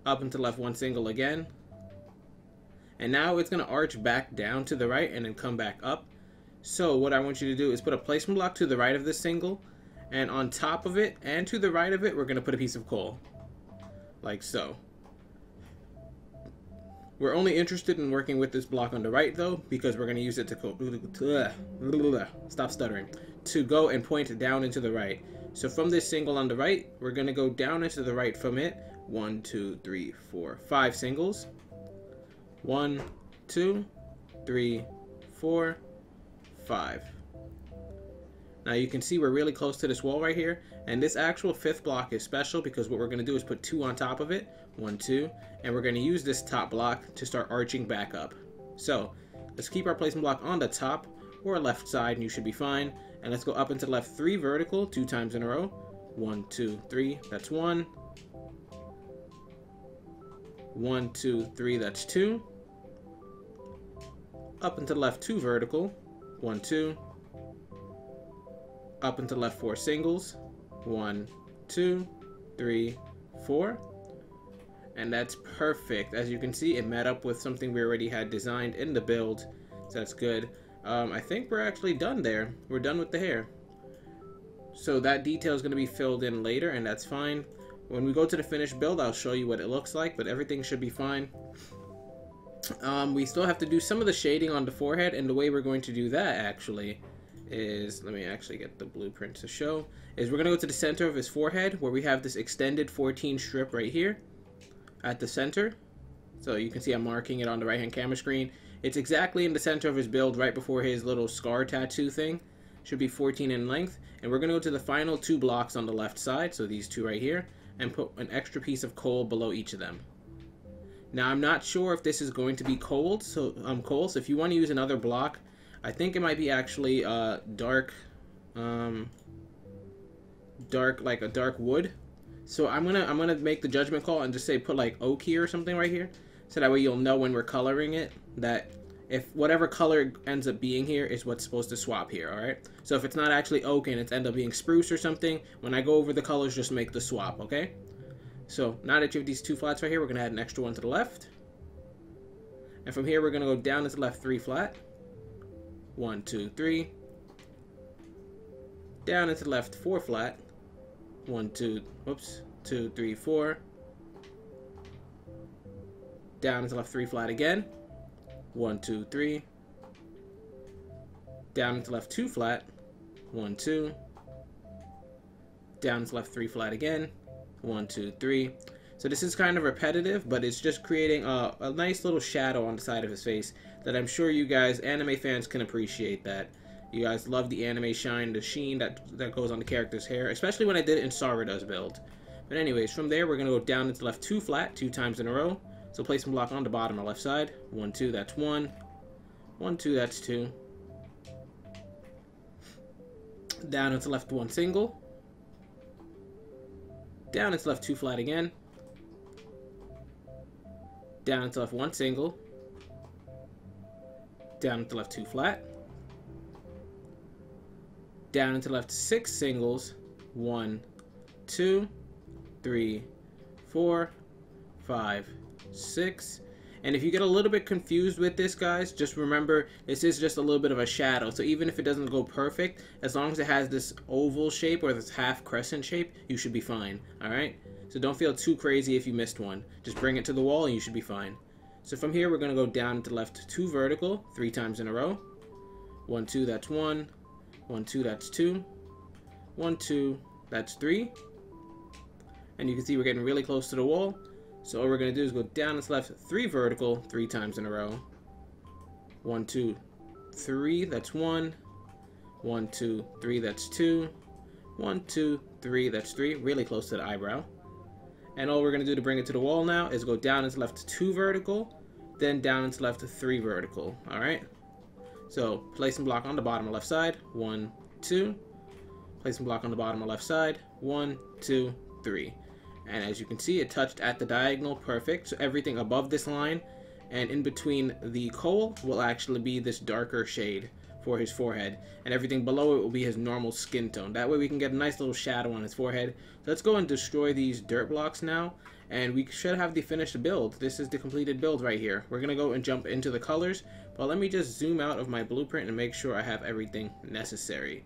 Up and to the left one single again. And now it's going to arch back down to the right and then come back up. So what I want you to do is put a placement block to the right of this single. And on top of it and to the right of it, we're going to put a piece of coal. Like so. We're only interested in working with this block on the right though, because we're going to use it to go, stop stuttering, to go and point down into the right. So from this single on the right, we're going to go down into the right from it. One, two, three, four, five singles. One, two, three, four, five. Now you can see we're really close to this wall right here. And this actual fifth block is special because what we're going to do is put two on top of it. One, two. And we're going to use this top block to start arching back up. So let's keep our placement block on the top or left side and you should be fine. And let's go up into left three vertical two times in a row. One, two, three. That's one. One, two, three. That's two up into left two vertical, one, two, up and to the left four singles, one, two, three, four, and that's perfect. As you can see, it met up with something we already had designed in the build, so that's good. Um, I think we're actually done there. We're done with the hair. So that detail is going to be filled in later, and that's fine. When we go to the finished build, I'll show you what it looks like, but everything should be fine. Um, we still have to do some of the shading on the forehead, and the way we're going to do that, actually, is, let me actually get the blueprint to show, is we're going to go to the center of his forehead, where we have this extended 14 strip right here, at the center. So you can see I'm marking it on the right-hand camera screen. It's exactly in the center of his build right before his little scar tattoo thing. Should be 14 in length. And we're going to go to the final two blocks on the left side, so these two right here, and put an extra piece of coal below each of them. Now I'm not sure if this is going to be cold, so um, coal. So if you want to use another block, I think it might be actually uh, dark, um, dark like a dark wood. So I'm gonna I'm gonna make the judgment call and just say put like oak here or something right here, so that way you'll know when we're coloring it that if whatever color ends up being here is what's supposed to swap here, alright? So if it's not actually oak and it's end up being spruce or something, when I go over the colors, just make the swap, okay? So now that you have these two flats right here, we're to add an extra one to the left. And from here, we're to go down to the left three flat. One, two, three. Down into left four flat. One, two, whoops, two, three, four. Down into left three flat again. One, two, three. Down into left two flat. One, two. Down into left three flat again. One, two, three. So this is kind of repetitive, but it's just creating a, a nice little shadow on the side of his face that I'm sure you guys, anime fans, can appreciate that. You guys love the anime shine, the sheen that, that goes on the character's hair, especially when I did it in Sarada's build. But anyways, from there, we're going to go down into left two flat, two times in a row. So place some block on the bottom or left side. One, two, that's one. One, two, that's two. Down into left one single. Down into left two flat again. Down into left one single. Down into left two flat. Down into left six singles. One, two, three, four, five, six, and if you get a little bit confused with this, guys, just remember this is just a little bit of a shadow. So even if it doesn't go perfect, as long as it has this oval shape or this half crescent shape, you should be fine, all right? So don't feel too crazy if you missed one. Just bring it to the wall and you should be fine. So from here, we're going to go down to left two vertical, three times in a row. One, two, that's one. One, two, that's two. One, two, that's three. And you can see we're getting really close to the wall. So all we're going to do is go down and left three vertical three times in a row. One, two, three, that's one. One, two, three, that's two. One, two, three, that's three. Really close to the eyebrow. And all we're going to do to bring it to the wall now is go down and left two vertical, then down and left three vertical. All right. So place and block on the bottom left side. One, two. Place and block on the bottom left side. One, two, three. And as you can see, it touched at the diagonal perfect. So everything above this line and in between the coal will actually be this darker shade for his forehead. And everything below it will be his normal skin tone. That way we can get a nice little shadow on his forehead. So let's go and destroy these dirt blocks now. And we should have the finished build. This is the completed build right here. We're going to go and jump into the colors. But let me just zoom out of my blueprint and make sure I have everything necessary.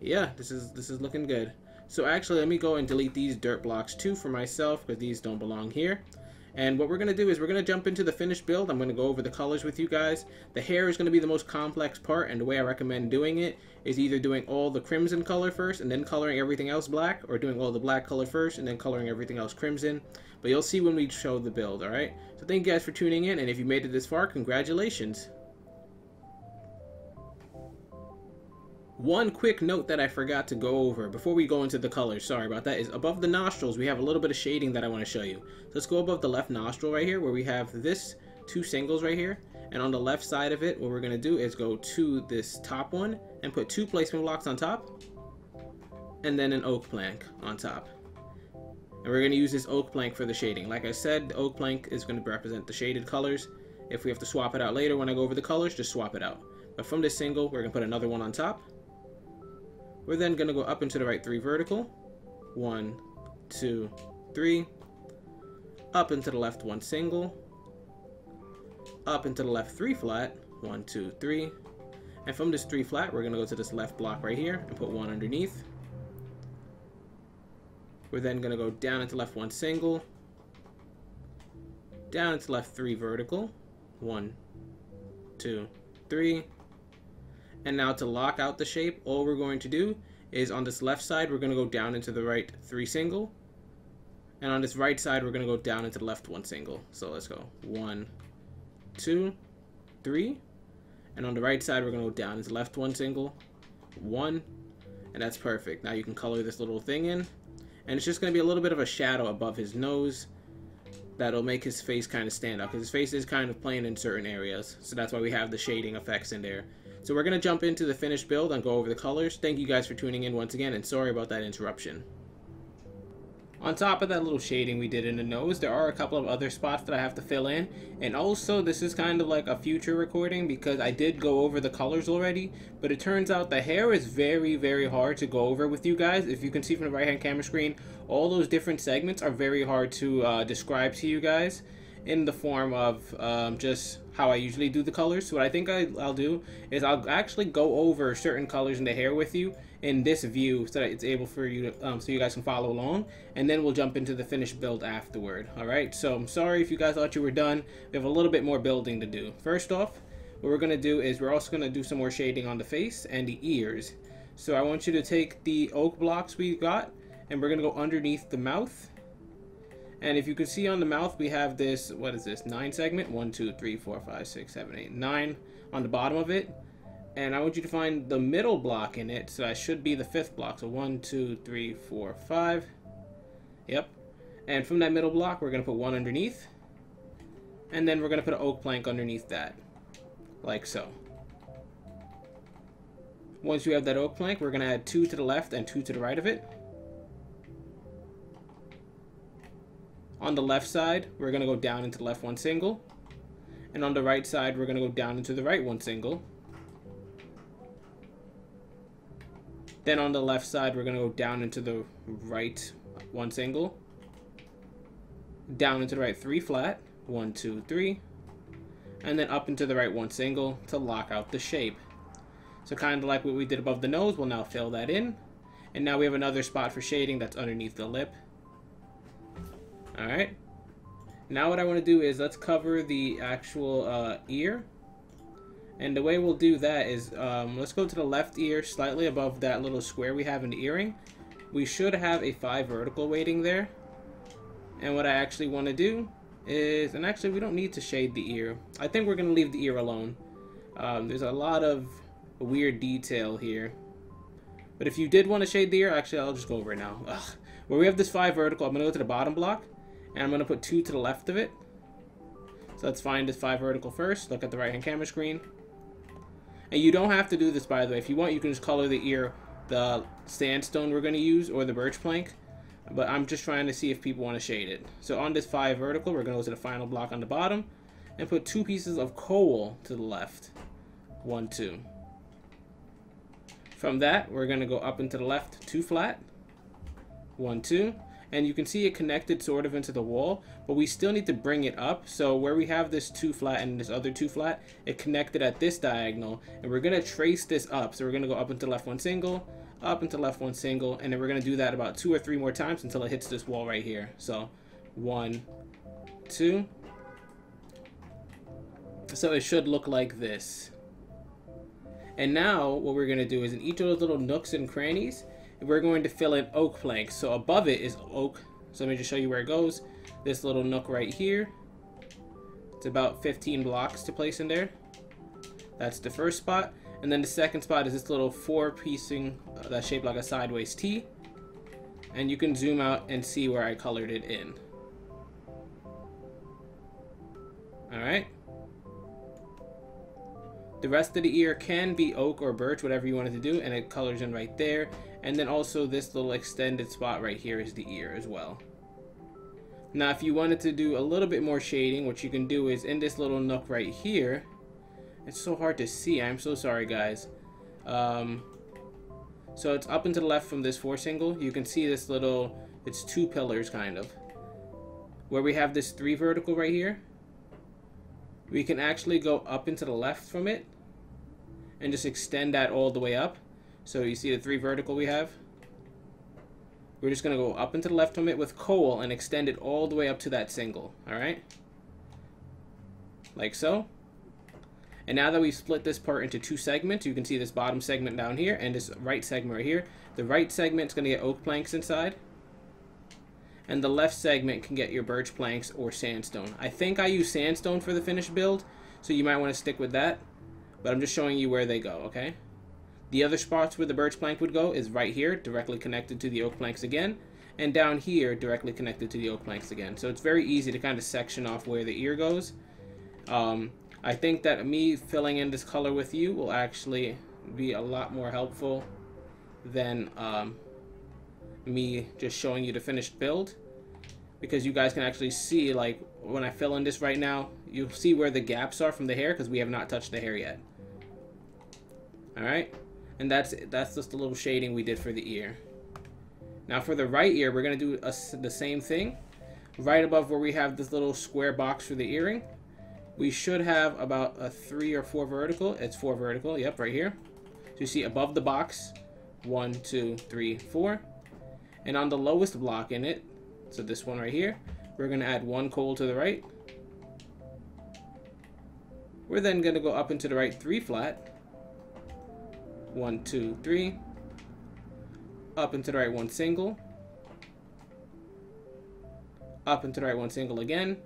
Yeah, this is this is looking good. So actually, let me go and delete these dirt blocks too for myself because these don't belong here. And what we're going to do is we're going to jump into the finished build. I'm going to go over the colors with you guys. The hair is going to be the most complex part, and the way I recommend doing it is either doing all the crimson color first and then coloring everything else black, or doing all the black color first and then coloring everything else crimson. But you'll see when we show the build, alright? So thank you guys for tuning in, and if you made it this far, congratulations. One quick note that I forgot to go over before we go into the colors, sorry about that, is above the nostrils we have a little bit of shading that I want to show you. So let's go above the left nostril right here where we have this two singles right here. And on the left side of it, what we're going to do is go to this top one and put two placement blocks on top. And then an oak plank on top. And we're going to use this oak plank for the shading. Like I said, the oak plank is going to represent the shaded colors. If we have to swap it out later when I go over the colors, just swap it out. But from this single, we're going to put another one on top. We're then going to go up into the right three vertical. One, two, three. Up into the left one single. Up into the left three flat. One, two, three. And from this three flat, we're going to go to this left block right here and put one underneath. We're then going to go down into left one single. Down into left three vertical. One, two, three. And now to lock out the shape, all we're going to do is on this left side, we're going to go down into the right three single. And on this right side, we're going to go down into the left one single. So let's go. One, two, three. And on the right side, we're going to go down into the left one single, one, and that's perfect. Now you can color this little thing in, and it's just going to be a little bit of a shadow above his nose that'll make his face kind of stand out, because his face is kind of plain in certain areas, so that's why we have the shading effects in there. So we're going to jump into the finished build and go over the colors. Thank you guys for tuning in once again, and sorry about that interruption. On top of that little shading we did in the nose, there are a couple of other spots that I have to fill in. And also, this is kind of like a future recording because I did go over the colors already. But it turns out the hair is very, very hard to go over with you guys. If you can see from the right-hand camera screen, all those different segments are very hard to uh, describe to you guys in the form of um, just how I usually do the colors. So what I think I, will do is I'll actually go over certain colors in the hair with you in this view so that it's able for you to, um, so you guys can follow along. And then we'll jump into the finished build afterward. All right, so I'm sorry if you guys thought you were done. We have a little bit more building to do. First off, what we're gonna do is we're also gonna do some more shading on the face and the ears. So I want you to take the oak blocks we got and we're gonna go underneath the mouth. And if you can see on the mouth, we have this, what is this, nine segment? One, two, three, four, five, six, seven, eight, nine on the bottom of it and I want you to find the middle block in it, so that should be the fifth block. So one, two, three, four, five. Yep. And from that middle block, we're going to put one underneath. And then we're going to put an oak plank underneath that. Like so. Once you have that oak plank, we're going to add two to the left and two to the right of it. On the left side, we're going to go down into the left one single. And on the right side, we're going to go down into the right one single. Then on the left side, we're going to go down into the right one single. Down into the right three flat. One, two, three. And then up into the right one single to lock out the shape. So kind of like what we did above the nose, we'll now fill that in. And now we have another spot for shading that's underneath the lip. Alright. Now what I want to do is let's cover the actual uh, ear and the way we'll do that is, um, let's go to the left ear, slightly above that little square we have in the earring. We should have a 5 vertical weighting there. And what I actually want to do is, and actually we don't need to shade the ear. I think we're going to leave the ear alone. Um, there's a lot of weird detail here. But if you did want to shade the ear, actually I'll just go over it now. Ugh. Where we have this 5 vertical, I'm going to go to the bottom block. And I'm going to put 2 to the left of it. So let's find this 5 vertical first. Look at the right hand camera screen. And you don't have to do this, by the way. If you want, you can just color the ear the sandstone we're going to use or the birch plank. But I'm just trying to see if people want to shade it. So on this 5 vertical, we're going to go to the final block on the bottom and put two pieces of coal to the left. One, two. From that, we're going to go up into the left, two flat. One, two and you can see it connected sort of into the wall, but we still need to bring it up. So where we have this two flat and this other two flat, it connected at this diagonal, and we're gonna trace this up. So we're gonna go up into left one single, up into left one single, and then we're gonna do that about two or three more times until it hits this wall right here. So one, two. So it should look like this. And now what we're gonna do is in each of those little nooks and crannies, we're going to fill in oak planks. So above it is oak. So let me just show you where it goes. This little nook right here. It's about 15 blocks to place in there. That's the first spot. And then the second spot is this little four piecing uh, that's shaped like a sideways T. And you can zoom out and see where I colored it in. Alright. The rest of the ear can be oak or birch, whatever you wanted to do, and it colors in right there. And then also this little extended spot right here is the ear as well. Now if you wanted to do a little bit more shading, what you can do is in this little nook right here, it's so hard to see, I'm so sorry guys. Um, so it's up and to the left from this four single, you can see this little, it's two pillars kind of. Where we have this three vertical right here, we can actually go up into the left from it and just extend that all the way up. So you see the three vertical we have? We're just going to go up into the left from it with coal and extend it all the way up to that single. Alright? Like so. And now that we've split this part into two segments, you can see this bottom segment down here and this right segment right here. The right segment is going to get oak planks inside. And the left segment can get your birch planks or sandstone. I think I use sandstone for the finished build. So you might want to stick with that. But I'm just showing you where they go, okay? The other spots where the birch plank would go is right here, directly connected to the oak planks again. And down here, directly connected to the oak planks again. So it's very easy to kind of section off where the ear goes. Um, I think that me filling in this color with you will actually be a lot more helpful than um, me just showing you the finished build because you guys can actually see like when I fill in this right now you'll see where the gaps are from the hair because we have not touched the hair yet alright and that's that's just a little shading we did for the ear. Now for the right ear we're gonna do a, the same thing. Right above where we have this little square box for the earring we should have about a three or four vertical. It's four vertical yep right here. So you see above the box one two three four. And on the lowest block in it, so this one right here, we're going to add one coal to the right. We're then going to go up into the right three flat. One, two, three. Up into the right one single. Up into the right one single again.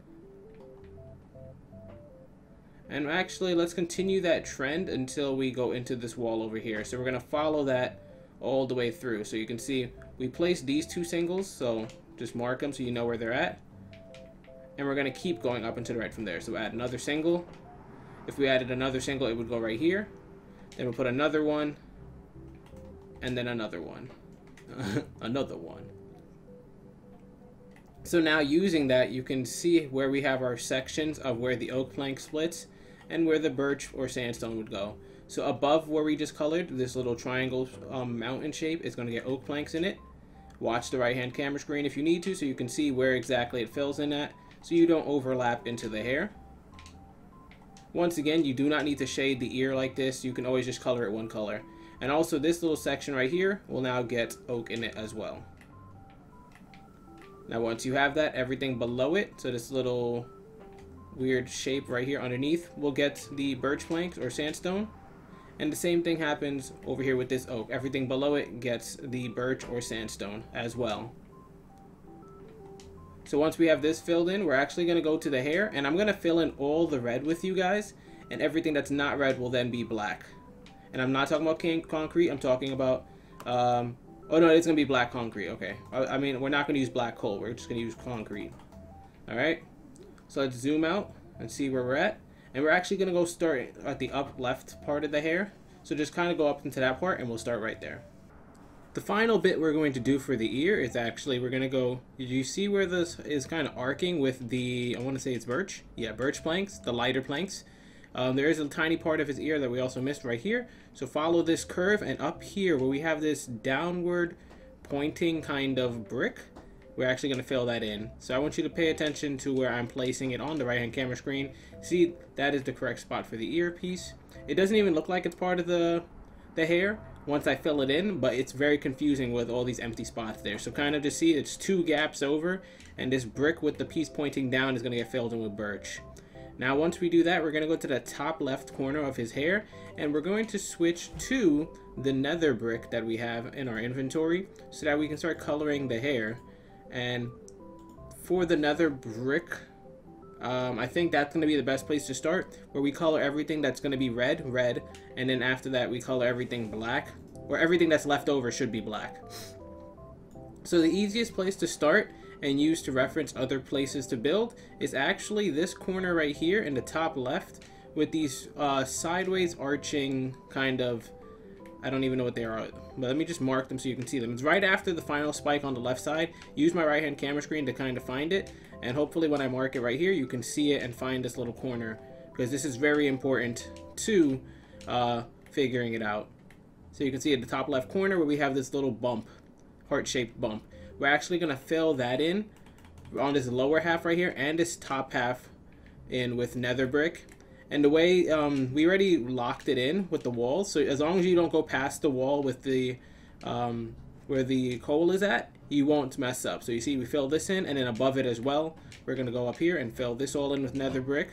And actually, let's continue that trend until we go into this wall over here. So we're going to follow that all the way through. So you can see we placed these two singles, so just mark them so you know where they're at. And we're going to keep going up and to the right from there. So add another single. If we added another single, it would go right here. Then we'll put another one. And then another one. *laughs* another one. So now using that, you can see where we have our sections of where the oak plank splits and where the birch or sandstone would go. So above where we just colored, this little triangle um, mountain shape is going to get oak planks in it. Watch the right hand camera screen if you need to so you can see where exactly it fills in at so you don't overlap into the hair. Once again, you do not need to shade the ear like this. You can always just color it one color. And also this little section right here will now get oak in it as well. Now once you have that, everything below it, so this little weird shape right here underneath will get the birch planks or sandstone. And the same thing happens over here with this oak. Everything below it gets the birch or sandstone as well. So once we have this filled in, we're actually going to go to the hair. And I'm going to fill in all the red with you guys. And everything that's not red will then be black. And I'm not talking about concrete. I'm talking about... Um, oh, no, it's going to be black concrete. Okay. I, I mean, we're not going to use black coal. We're just going to use concrete. Alright. So let's zoom out and see where we're at. And we're actually going to go start at the up left part of the hair. So just kind of go up into that part and we'll start right there. The final bit we're going to do for the ear is actually we're going to go, you see where this is kind of arcing with the, I want to say it's birch? Yeah, birch planks, the lighter planks. Um, there is a tiny part of his ear that we also missed right here. So follow this curve and up here where we have this downward pointing kind of brick, we're actually going to fill that in. So I want you to pay attention to where I'm placing it on the right hand camera screen. See, that is the correct spot for the earpiece. It doesn't even look like it's part of the, the hair once I fill it in, but it's very confusing with all these empty spots there. So kind of just see it's two gaps over, and this brick with the piece pointing down is going to get filled in with birch. Now once we do that, we're going to go to the top left corner of his hair, and we're going to switch to the nether brick that we have in our inventory so that we can start coloring the hair. And for the nether brick, um, I think that's going to be the best place to start, where we color everything that's going to be red, red, and then after that we color everything black, or everything that's left over should be black. So the easiest place to start and use to reference other places to build is actually this corner right here in the top left with these uh, sideways arching kind of I don't even know what they are, but let me just mark them so you can see them. It's right after the final spike on the left side. Use my right hand camera screen to kind of find it, and hopefully when I mark it right here, you can see it and find this little corner, because this is very important to uh, figuring it out. So you can see at the top left corner where we have this little bump, heart-shaped bump. We're actually going to fill that in on this lower half right here and this top half in with nether brick and the way um, we already locked it in with the wall, so as long as you don't go past the wall with the um, where the coal is at, you won't mess up. So you see we fill this in, and then above it as well, we're going to go up here and fill this all in with nether brick.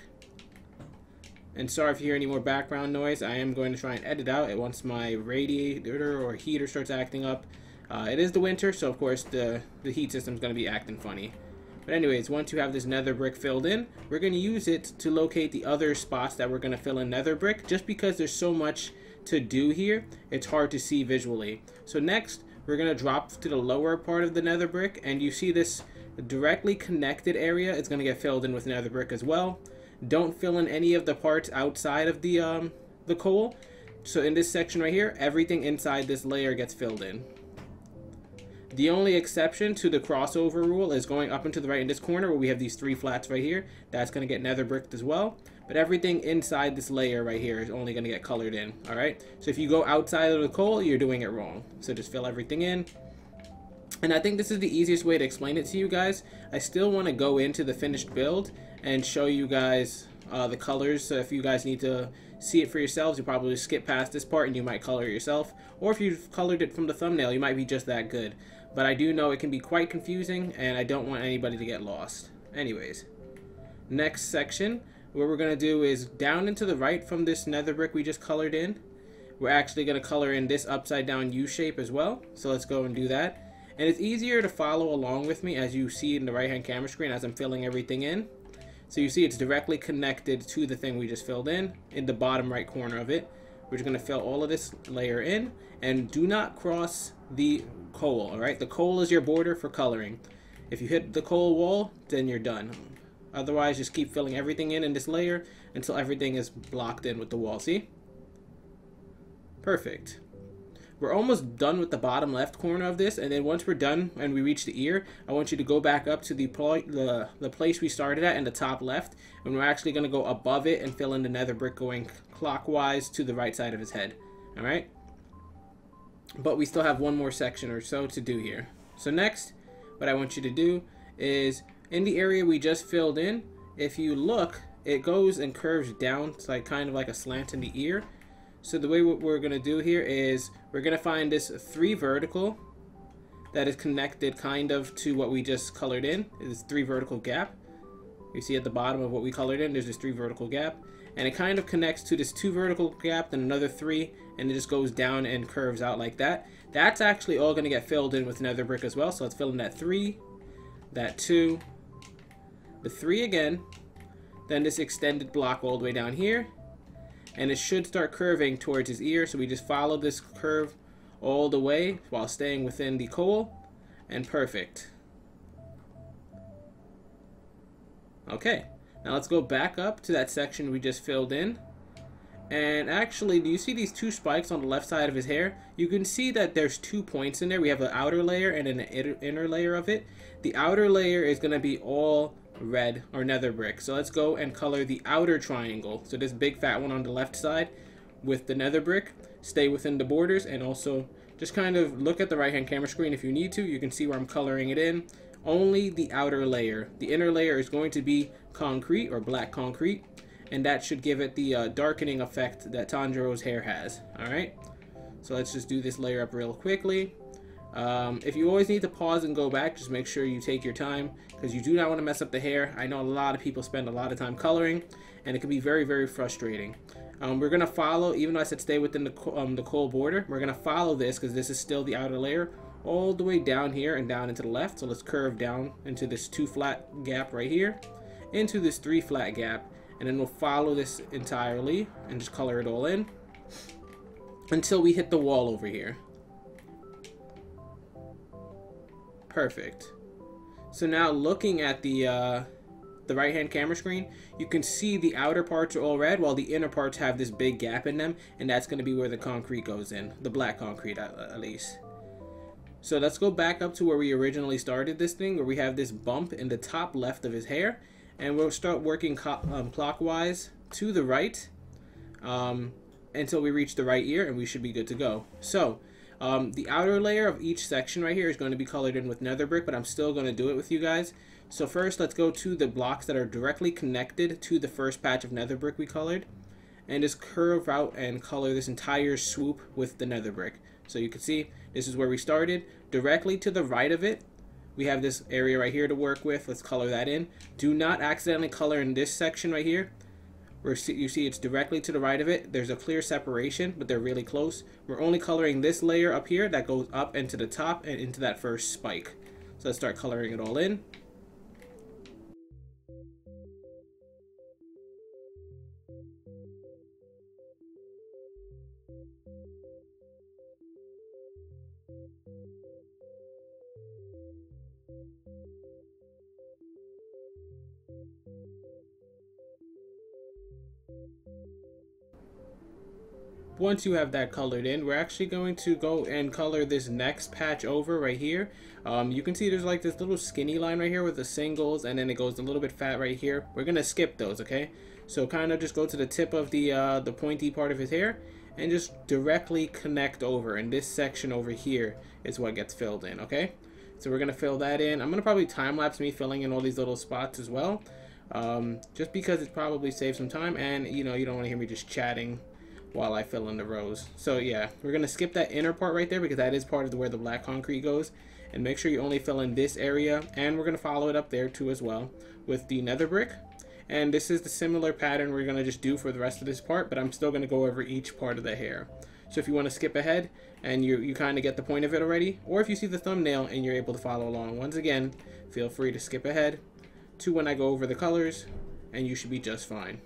And sorry if you hear any more background noise, I am going to try and edit out it once my radiator or heater starts acting up. Uh, it is the winter, so of course the, the heat system is going to be acting funny. But anyways, once you have this nether brick filled in, we're going to use it to locate the other spots that we're going to fill in nether brick. Just because there's so much to do here, it's hard to see visually. So next, we're going to drop to the lower part of the nether brick, and you see this directly connected area is going to get filled in with nether brick as well. Don't fill in any of the parts outside of the, um, the coal. So in this section right here, everything inside this layer gets filled in. The only exception to the crossover rule is going up into the right in this corner where we have these three flats right here. That's going to get nether bricked as well. But everything inside this layer right here is only going to get colored in. Alright? So if you go outside of the coal, you're doing it wrong. So just fill everything in. And I think this is the easiest way to explain it to you guys. I still want to go into the finished build and show you guys uh, the colors. So if you guys need to see it for yourselves, you probably skip past this part and you might color it yourself. Or if you've colored it from the thumbnail, you might be just that good but I do know it can be quite confusing and I don't want anybody to get lost. Anyways, next section, what we're going to do is down into the right from this nether brick we just colored in, we're actually going to color in this upside down U shape as well. So let's go and do that. And it's easier to follow along with me as you see in the right hand camera screen as I'm filling everything in. So you see it's directly connected to the thing we just filled in, in the bottom right corner of it. We're just going to fill all of this layer in and do not cross the coal, alright? The coal is your border for coloring. If you hit the coal wall, then you're done. Otherwise, just keep filling everything in in this layer until everything is blocked in with the wall, see? Perfect. We're almost done with the bottom left corner of this, and then once we're done and we reach the ear, I want you to go back up to the, the, the place we started at in the top left, and we're actually going to go above it and fill in the nether brick going clockwise to the right side of his head. Alright? But we still have one more section or so to do here. So next, what I want you to do is in the area we just filled in, if you look, it goes and curves down. It's like kind of like a slant in the ear. So the way what we're going to do here is we're going to find this three vertical that is connected kind of to what we just colored in. This three vertical gap. You see at the bottom of what we colored in, there's this three vertical gap. And it kind of connects to this two vertical gap, then another three, and it just goes down and curves out like that. That's actually all going to get filled in with nether brick as well. So let's fill in that three, that two, the three again, then this extended block all the way down here. And it should start curving towards his ear. So we just follow this curve all the way while staying within the coal. And perfect. Okay, now let's go back up to that section we just filled in. And actually, do you see these two spikes on the left side of his hair? You can see that there's two points in there. We have an outer layer and an inner layer of it. The outer layer is going to be all red or nether brick. So let's go and color the outer triangle. So this big fat one on the left side with the nether brick. Stay within the borders and also just kind of look at the right hand camera screen if you need to. You can see where I'm coloring it in. Only the outer layer. The inner layer is going to be concrete or black concrete and that should give it the uh, darkening effect that Tanjiro's hair has. Alright, so let's just do this layer up real quickly. Um, if you always need to pause and go back, just make sure you take your time because you do not want to mess up the hair. I know a lot of people spend a lot of time coloring and it can be very, very frustrating. Um, we're going to follow, even though I said stay within the, um, the coal border, we're going to follow this because this is still the outer layer all the way down here and down into the left. So let's curve down into this two flat gap right here, into this three flat gap, and then we'll follow this entirely and just color it all in until we hit the wall over here. Perfect. So now looking at the uh, the right hand camera screen, you can see the outer parts are all red while the inner parts have this big gap in them and that's going to be where the concrete goes in, the black concrete at, at least. So let's go back up to where we originally started this thing where we have this bump in the top left of his hair and we'll start working um, clockwise to the right um, until we reach the right ear and we should be good to go. So um, the outer layer of each section right here is going to be colored in with nether brick, but I'm still going to do it with you guys. So first let's go to the blocks that are directly connected to the first patch of nether brick we colored and just curve out and color this entire swoop with the nether brick. So you can see this is where we started. Directly to the right of it we have this area right here to work with. Let's color that in. Do not accidentally color in this section right here. Where you see it's directly to the right of it. There's a clear separation, but they're really close. We're only coloring this layer up here that goes up into the top and into that first spike. So let's start coloring it all in. Once you have that colored in, we're actually going to go and color this next patch over right here. Um, you can see there's like this little skinny line right here with the singles and then it goes a little bit fat right here. We're going to skip those, okay? So kind of just go to the tip of the, uh, the pointy part of his hair and just directly connect over. And this section over here is what gets filled in, okay? So we're going to fill that in. I'm going to probably time-lapse me filling in all these little spots as well. Um, just because it probably saves some time and, you know, you don't want to hear me just chatting while I fill in the rows. So yeah, we're going to skip that inner part right there because that is part of where the black concrete goes. And make sure you only fill in this area. And we're going to follow it up there too as well with the nether brick. And this is the similar pattern we're going to just do for the rest of this part, but I'm still going to go over each part of the hair. So if you want to skip ahead and you, you kind of get the point of it already, or if you see the thumbnail and you're able to follow along, once again, feel free to skip ahead to when I go over the colors, and you should be just fine.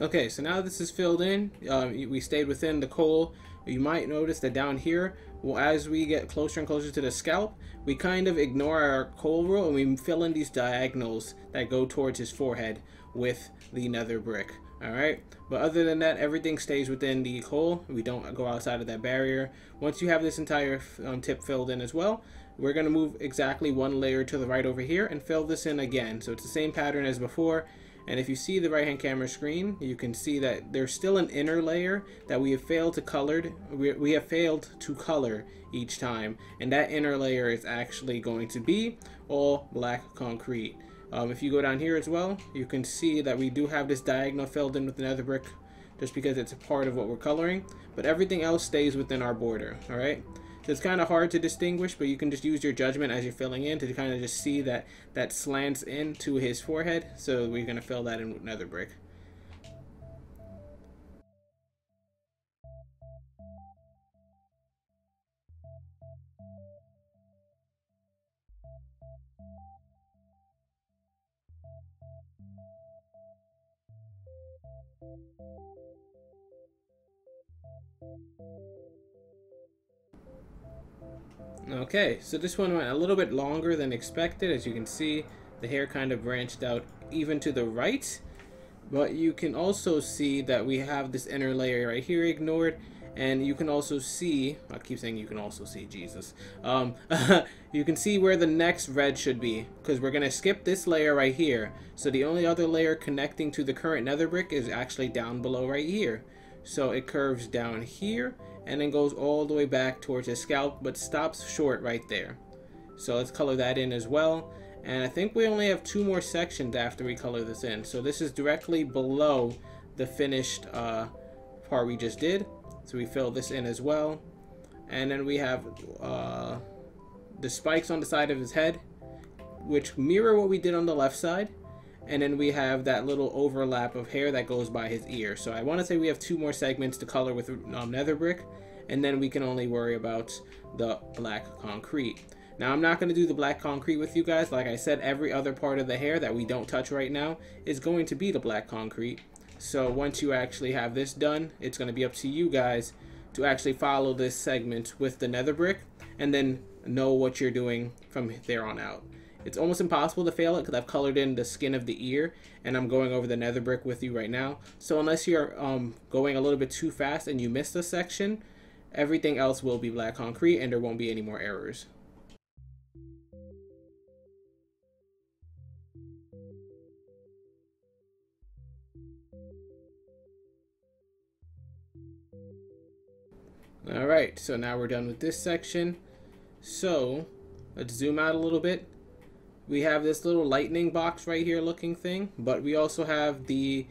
Okay, so now this is filled in, uh, we stayed within the coal. You might notice that down here, well, as we get closer and closer to the scalp, we kind of ignore our coal rule and we fill in these diagonals that go towards his forehead with the nether brick. Alright, but other than that, everything stays within the coal. We don't go outside of that barrier. Once you have this entire um, tip filled in as well, we're going to move exactly one layer to the right over here and fill this in again. So it's the same pattern as before. And if you see the right hand camera screen, you can see that there's still an inner layer that we have failed to colored. We, we have failed to color each time. And that inner layer is actually going to be all black concrete. Um, if you go down here as well, you can see that we do have this diagonal filled in with nether brick just because it's a part of what we're coloring. But everything else stays within our border, all right? So it's kind of hard to distinguish, but you can just use your judgment as you're filling in to kind of just see that that slants into his forehead. So we're going to fill that in with nether brick. Okay, so this one went a little bit longer than expected. As you can see, the hair kind of branched out even to the right. But you can also see that we have this inner layer right here ignored. And you can also see, I keep saying you can also see, Jesus. Um, *laughs* you can see where the next red should be. Because we're going to skip this layer right here. So the only other layer connecting to the current nether brick is actually down below right here. So it curves down here and then goes all the way back towards his scalp but stops short right there. So let's color that in as well. And I think we only have two more sections after we color this in. So this is directly below the finished uh, part we just did. So we fill this in as well. And then we have uh, the spikes on the side of his head, which mirror what we did on the left side and then we have that little overlap of hair that goes by his ear. So I want to say we have two more segments to color with um, nether brick, and then we can only worry about the black concrete. Now I'm not going to do the black concrete with you guys. Like I said, every other part of the hair that we don't touch right now is going to be the black concrete. So once you actually have this done, it's going to be up to you guys to actually follow this segment with the nether brick and then know what you're doing from there on out. It's almost impossible to fail it because I've colored in the skin of the ear and I'm going over the nether brick with you right now. So unless you're um, going a little bit too fast and you miss a section, everything else will be black concrete and there won't be any more errors. Alright, so now we're done with this section. So, let's zoom out a little bit we have this little lightning box right here looking thing, but we also have the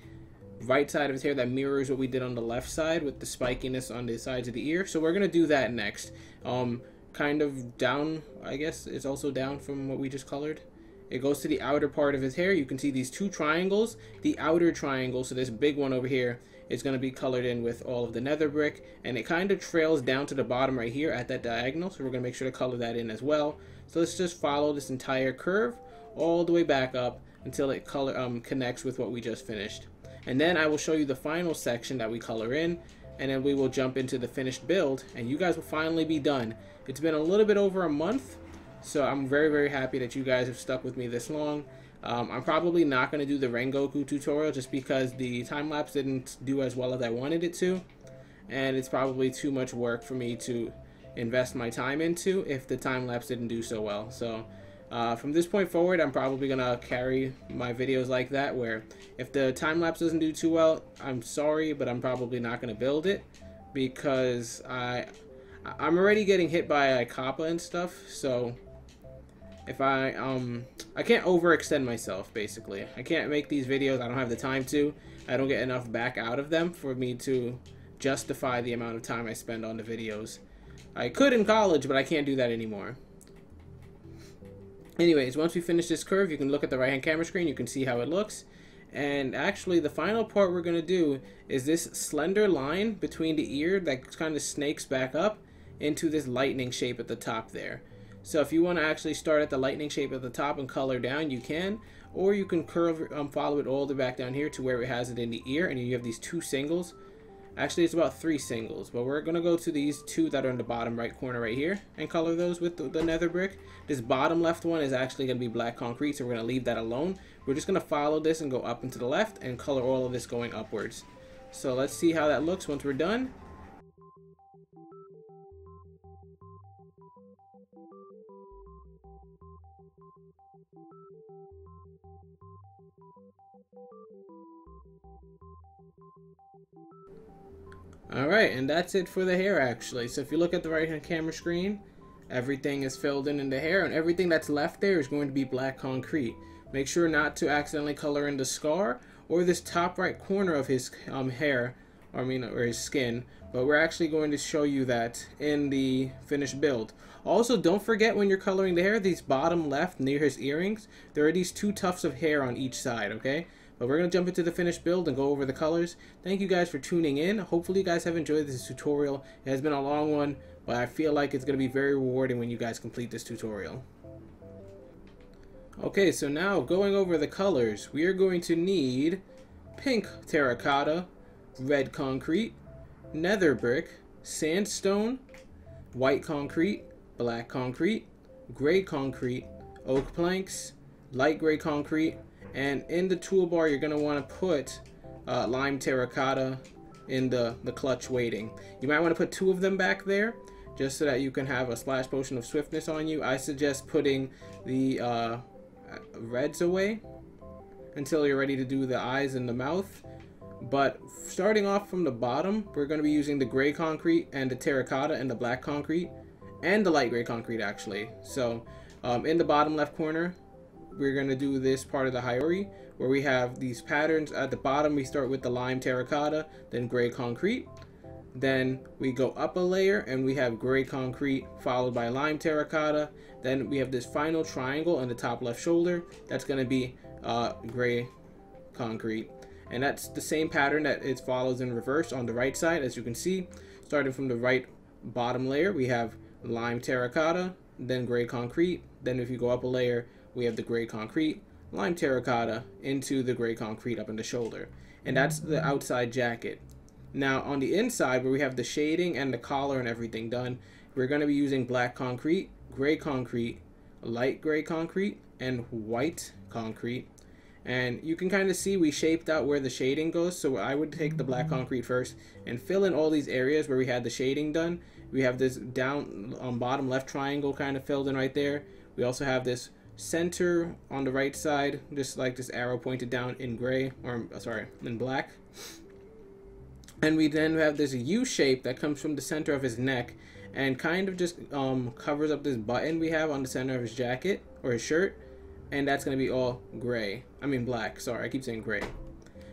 right side of his hair that mirrors what we did on the left side with the spikiness on the sides of the ear. So we're going to do that next. Um, kind of down, I guess, it's also down from what we just colored. It goes to the outer part of his hair. You can see these two triangles. The outer triangle, so this big one over here, is going to be colored in with all of the nether brick and it kind of trails down to the bottom right here at that diagonal so we're going to make sure to color that in as well so let's just follow this entire curve all the way back up until it color um, connects with what we just finished and then I will show you the final section that we color in and then we will jump into the finished build and you guys will finally be done it's been a little bit over a month so I'm very very happy that you guys have stuck with me this long um, I'm probably not going to do the Rengoku tutorial just because the time lapse didn't do as well as I wanted it to. And it's probably too much work for me to invest my time into if the time lapse didn't do so well. So uh, from this point forward, I'm probably going to carry my videos like that where if the time lapse doesn't do too well, I'm sorry, but I'm probably not going to build it because I, I'm already getting hit by like, Kappa and stuff. So if I, um, I can't overextend myself, basically. I can't make these videos, I don't have the time to. I don't get enough back out of them for me to justify the amount of time I spend on the videos. I could in college, but I can't do that anymore. Anyways, once we finish this curve, you can look at the right-hand camera screen, you can see how it looks. And actually, the final part we're going to do is this slender line between the ear that kind of snakes back up into this lightning shape at the top there. So if you want to actually start at the lightning shape at the top and color down, you can. Or you can curve, um, follow it all the way back down here to where it has it in the ear, and you have these two singles. Actually, it's about three singles, but we're going to go to these two that are in the bottom right corner right here and color those with the, the nether brick. This bottom left one is actually going to be black concrete, so we're going to leave that alone. We're just going to follow this and go up and to the left and color all of this going upwards. So let's see how that looks once we're done. Alright, and that's it for the hair actually. So if you look at the right hand camera screen, everything is filled in in the hair and everything that's left there is going to be black concrete. Make sure not to accidentally color in the scar or this top right corner of his um, hair, I mean, or his skin, but we're actually going to show you that in the finished build. Also, don't forget when you're coloring the hair, these bottom left near his earrings, there are these two tufts of hair on each side, okay? But we're going to jump into the finished build and go over the colors. Thank you guys for tuning in. Hopefully you guys have enjoyed this tutorial. It has been a long one, but I feel like it's going to be very rewarding when you guys complete this tutorial. Okay, so now going over the colors, we are going to need pink terracotta, red concrete, nether brick, sandstone, white concrete, black concrete, gray concrete, oak planks, light gray concrete, and in the toolbar, you're going to want to put uh, lime terracotta in the, the clutch waiting. You might want to put two of them back there just so that you can have a splash potion of swiftness on you. I suggest putting the uh, reds away until you're ready to do the eyes and the mouth. But starting off from the bottom, we're going to be using the gray concrete and the terracotta and the black concrete and the light gray concrete actually. So um, in the bottom left corner, we're going to do this part of the haori where we have these patterns. At the bottom, we start with the lime terracotta, then gray concrete. Then we go up a layer and we have gray concrete followed by lime terracotta. Then we have this final triangle on the top left shoulder. That's going to be uh, gray concrete. And that's the same pattern that it follows in reverse on the right side, as you can see. Starting from the right bottom layer, we have lime terracotta, then gray concrete. Then if you go up a layer, we have the gray concrete, lime terracotta into the gray concrete up in the shoulder. And that's the outside jacket. Now on the inside where we have the shading and the collar and everything done, we're going to be using black concrete, gray concrete, light gray concrete, and white concrete. And you can kind of see we shaped out where the shading goes. So I would take the black concrete first and fill in all these areas where we had the shading done. We have this down on um, bottom left triangle kind of filled in right there. We also have this center on the right side, just like this arrow pointed down in gray, or sorry, in black. And we then have this U shape that comes from the center of his neck and kind of just um, covers up this button we have on the center of his jacket or his shirt. And that's going to be all gray. I mean black, sorry, I keep saying gray.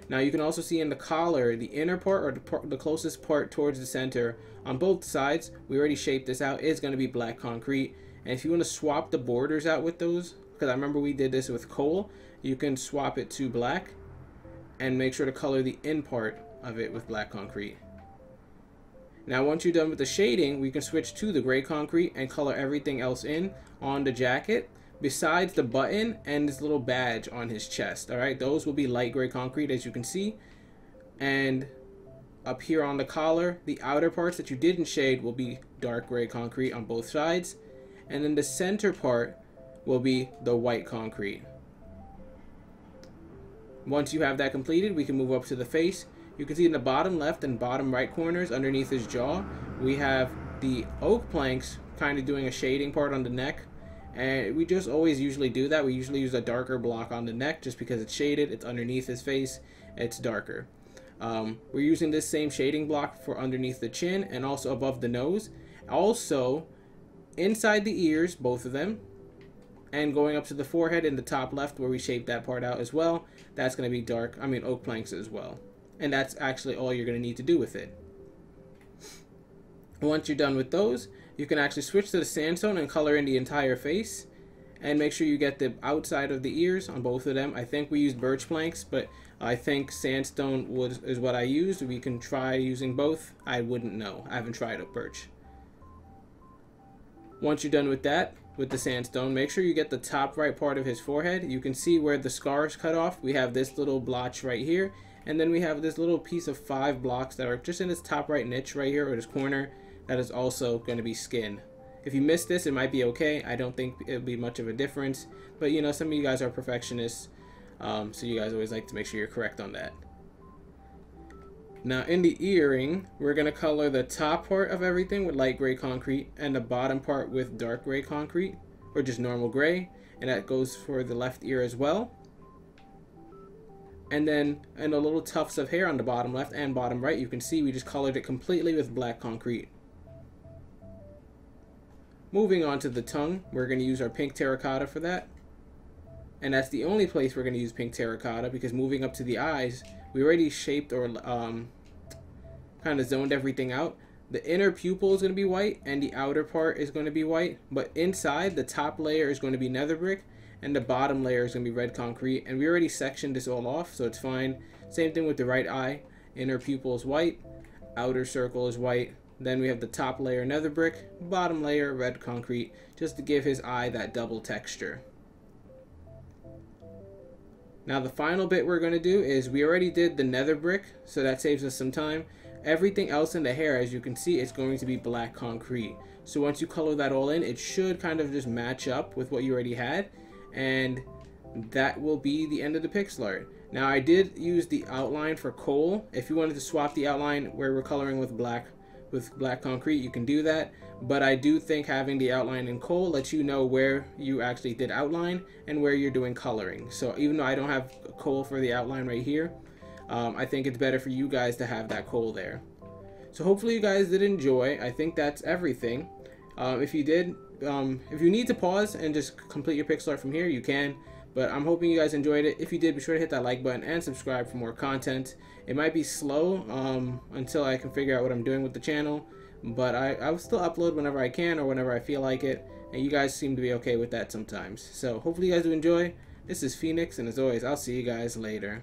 Now you can also see in the collar, the inner part or the, part, the closest part towards the center on both sides, we already shaped this out, is going to be black concrete. And if you want to swap the borders out with those, because I remember we did this with coal, you can swap it to black and make sure to color the in part of it with black concrete. Now once you're done with the shading, we can switch to the gray concrete and color everything else in on the jacket besides the button and this little badge on his chest. All right, those will be light gray concrete as you can see. And up here on the collar, the outer parts that you didn't shade will be dark gray concrete on both sides. And then the center part will be the white concrete. Once you have that completed, we can move up to the face. You can see in the bottom left and bottom right corners underneath his jaw, we have the oak planks kind of doing a shading part on the neck. And we just always usually do that. We usually use a darker block on the neck just because it's shaded, it's underneath his face, it's darker. Um, we're using this same shading block for underneath the chin and also above the nose. Also, inside the ears, both of them, and going up to the forehead in the top left where we shaped that part out as well. That's going to be dark, I mean oak planks as well. And that's actually all you're going to need to do with it. Once you're done with those, you can actually switch to the sandstone and color in the entire face. And make sure you get the outside of the ears on both of them. I think we used birch planks, but I think sandstone was is what I used. We can try using both. I wouldn't know. I haven't tried a birch. Once you're done with that, with the sandstone, make sure you get the top right part of his forehead. You can see where the scars cut off. We have this little blotch right here. And then we have this little piece of five blocks that are just in this top right niche right here or this corner that is also going to be skin. If you miss this, it might be okay. I don't think it'll be much of a difference. But you know, some of you guys are perfectionists. Um, so you guys always like to make sure you're correct on that. Now in the earring, we're going to color the top part of everything with light gray concrete and the bottom part with dark gray concrete or just normal gray. And that goes for the left ear as well. And then in the little tufts of hair on the bottom left and bottom right, you can see we just colored it completely with black concrete. Moving on to the tongue, we're going to use our pink terracotta for that. And that's the only place we're going to use pink terracotta because moving up to the eyes, we already shaped or um, kind of zoned everything out. The inner pupil is going to be white and the outer part is going to be white. But inside, the top layer is going to be nether brick and the bottom layer is going to be red concrete. And we already sectioned this all off, so it's fine. Same thing with the right eye. Inner pupil is white, outer circle is white. Then we have the top layer nether brick, bottom layer red concrete, just to give his eye that double texture. Now the final bit we're going to do is we already did the nether brick, so that saves us some time. Everything else in the hair, as you can see, is going to be black concrete. So once you color that all in, it should kind of just match up with what you already had. And that will be the end of the pixel art. Now I did use the outline for coal. If you wanted to swap the outline where we're coloring with black with black concrete, you can do that. But I do think having the outline in coal lets you know where you actually did outline and where you're doing coloring. So even though I don't have coal for the outline right here, um, I think it's better for you guys to have that coal there. So hopefully you guys did enjoy. I think that's everything. Um, if you did, um, if you need to pause and just complete your pixel art from here, you can. But I'm hoping you guys enjoyed it. If you did, be sure to hit that like button and subscribe for more content. It might be slow um, until I can figure out what I'm doing with the channel. But I, I will still upload whenever I can or whenever I feel like it. And you guys seem to be okay with that sometimes. So hopefully you guys do enjoy. This is Phoenix, and as always, I'll see you guys later.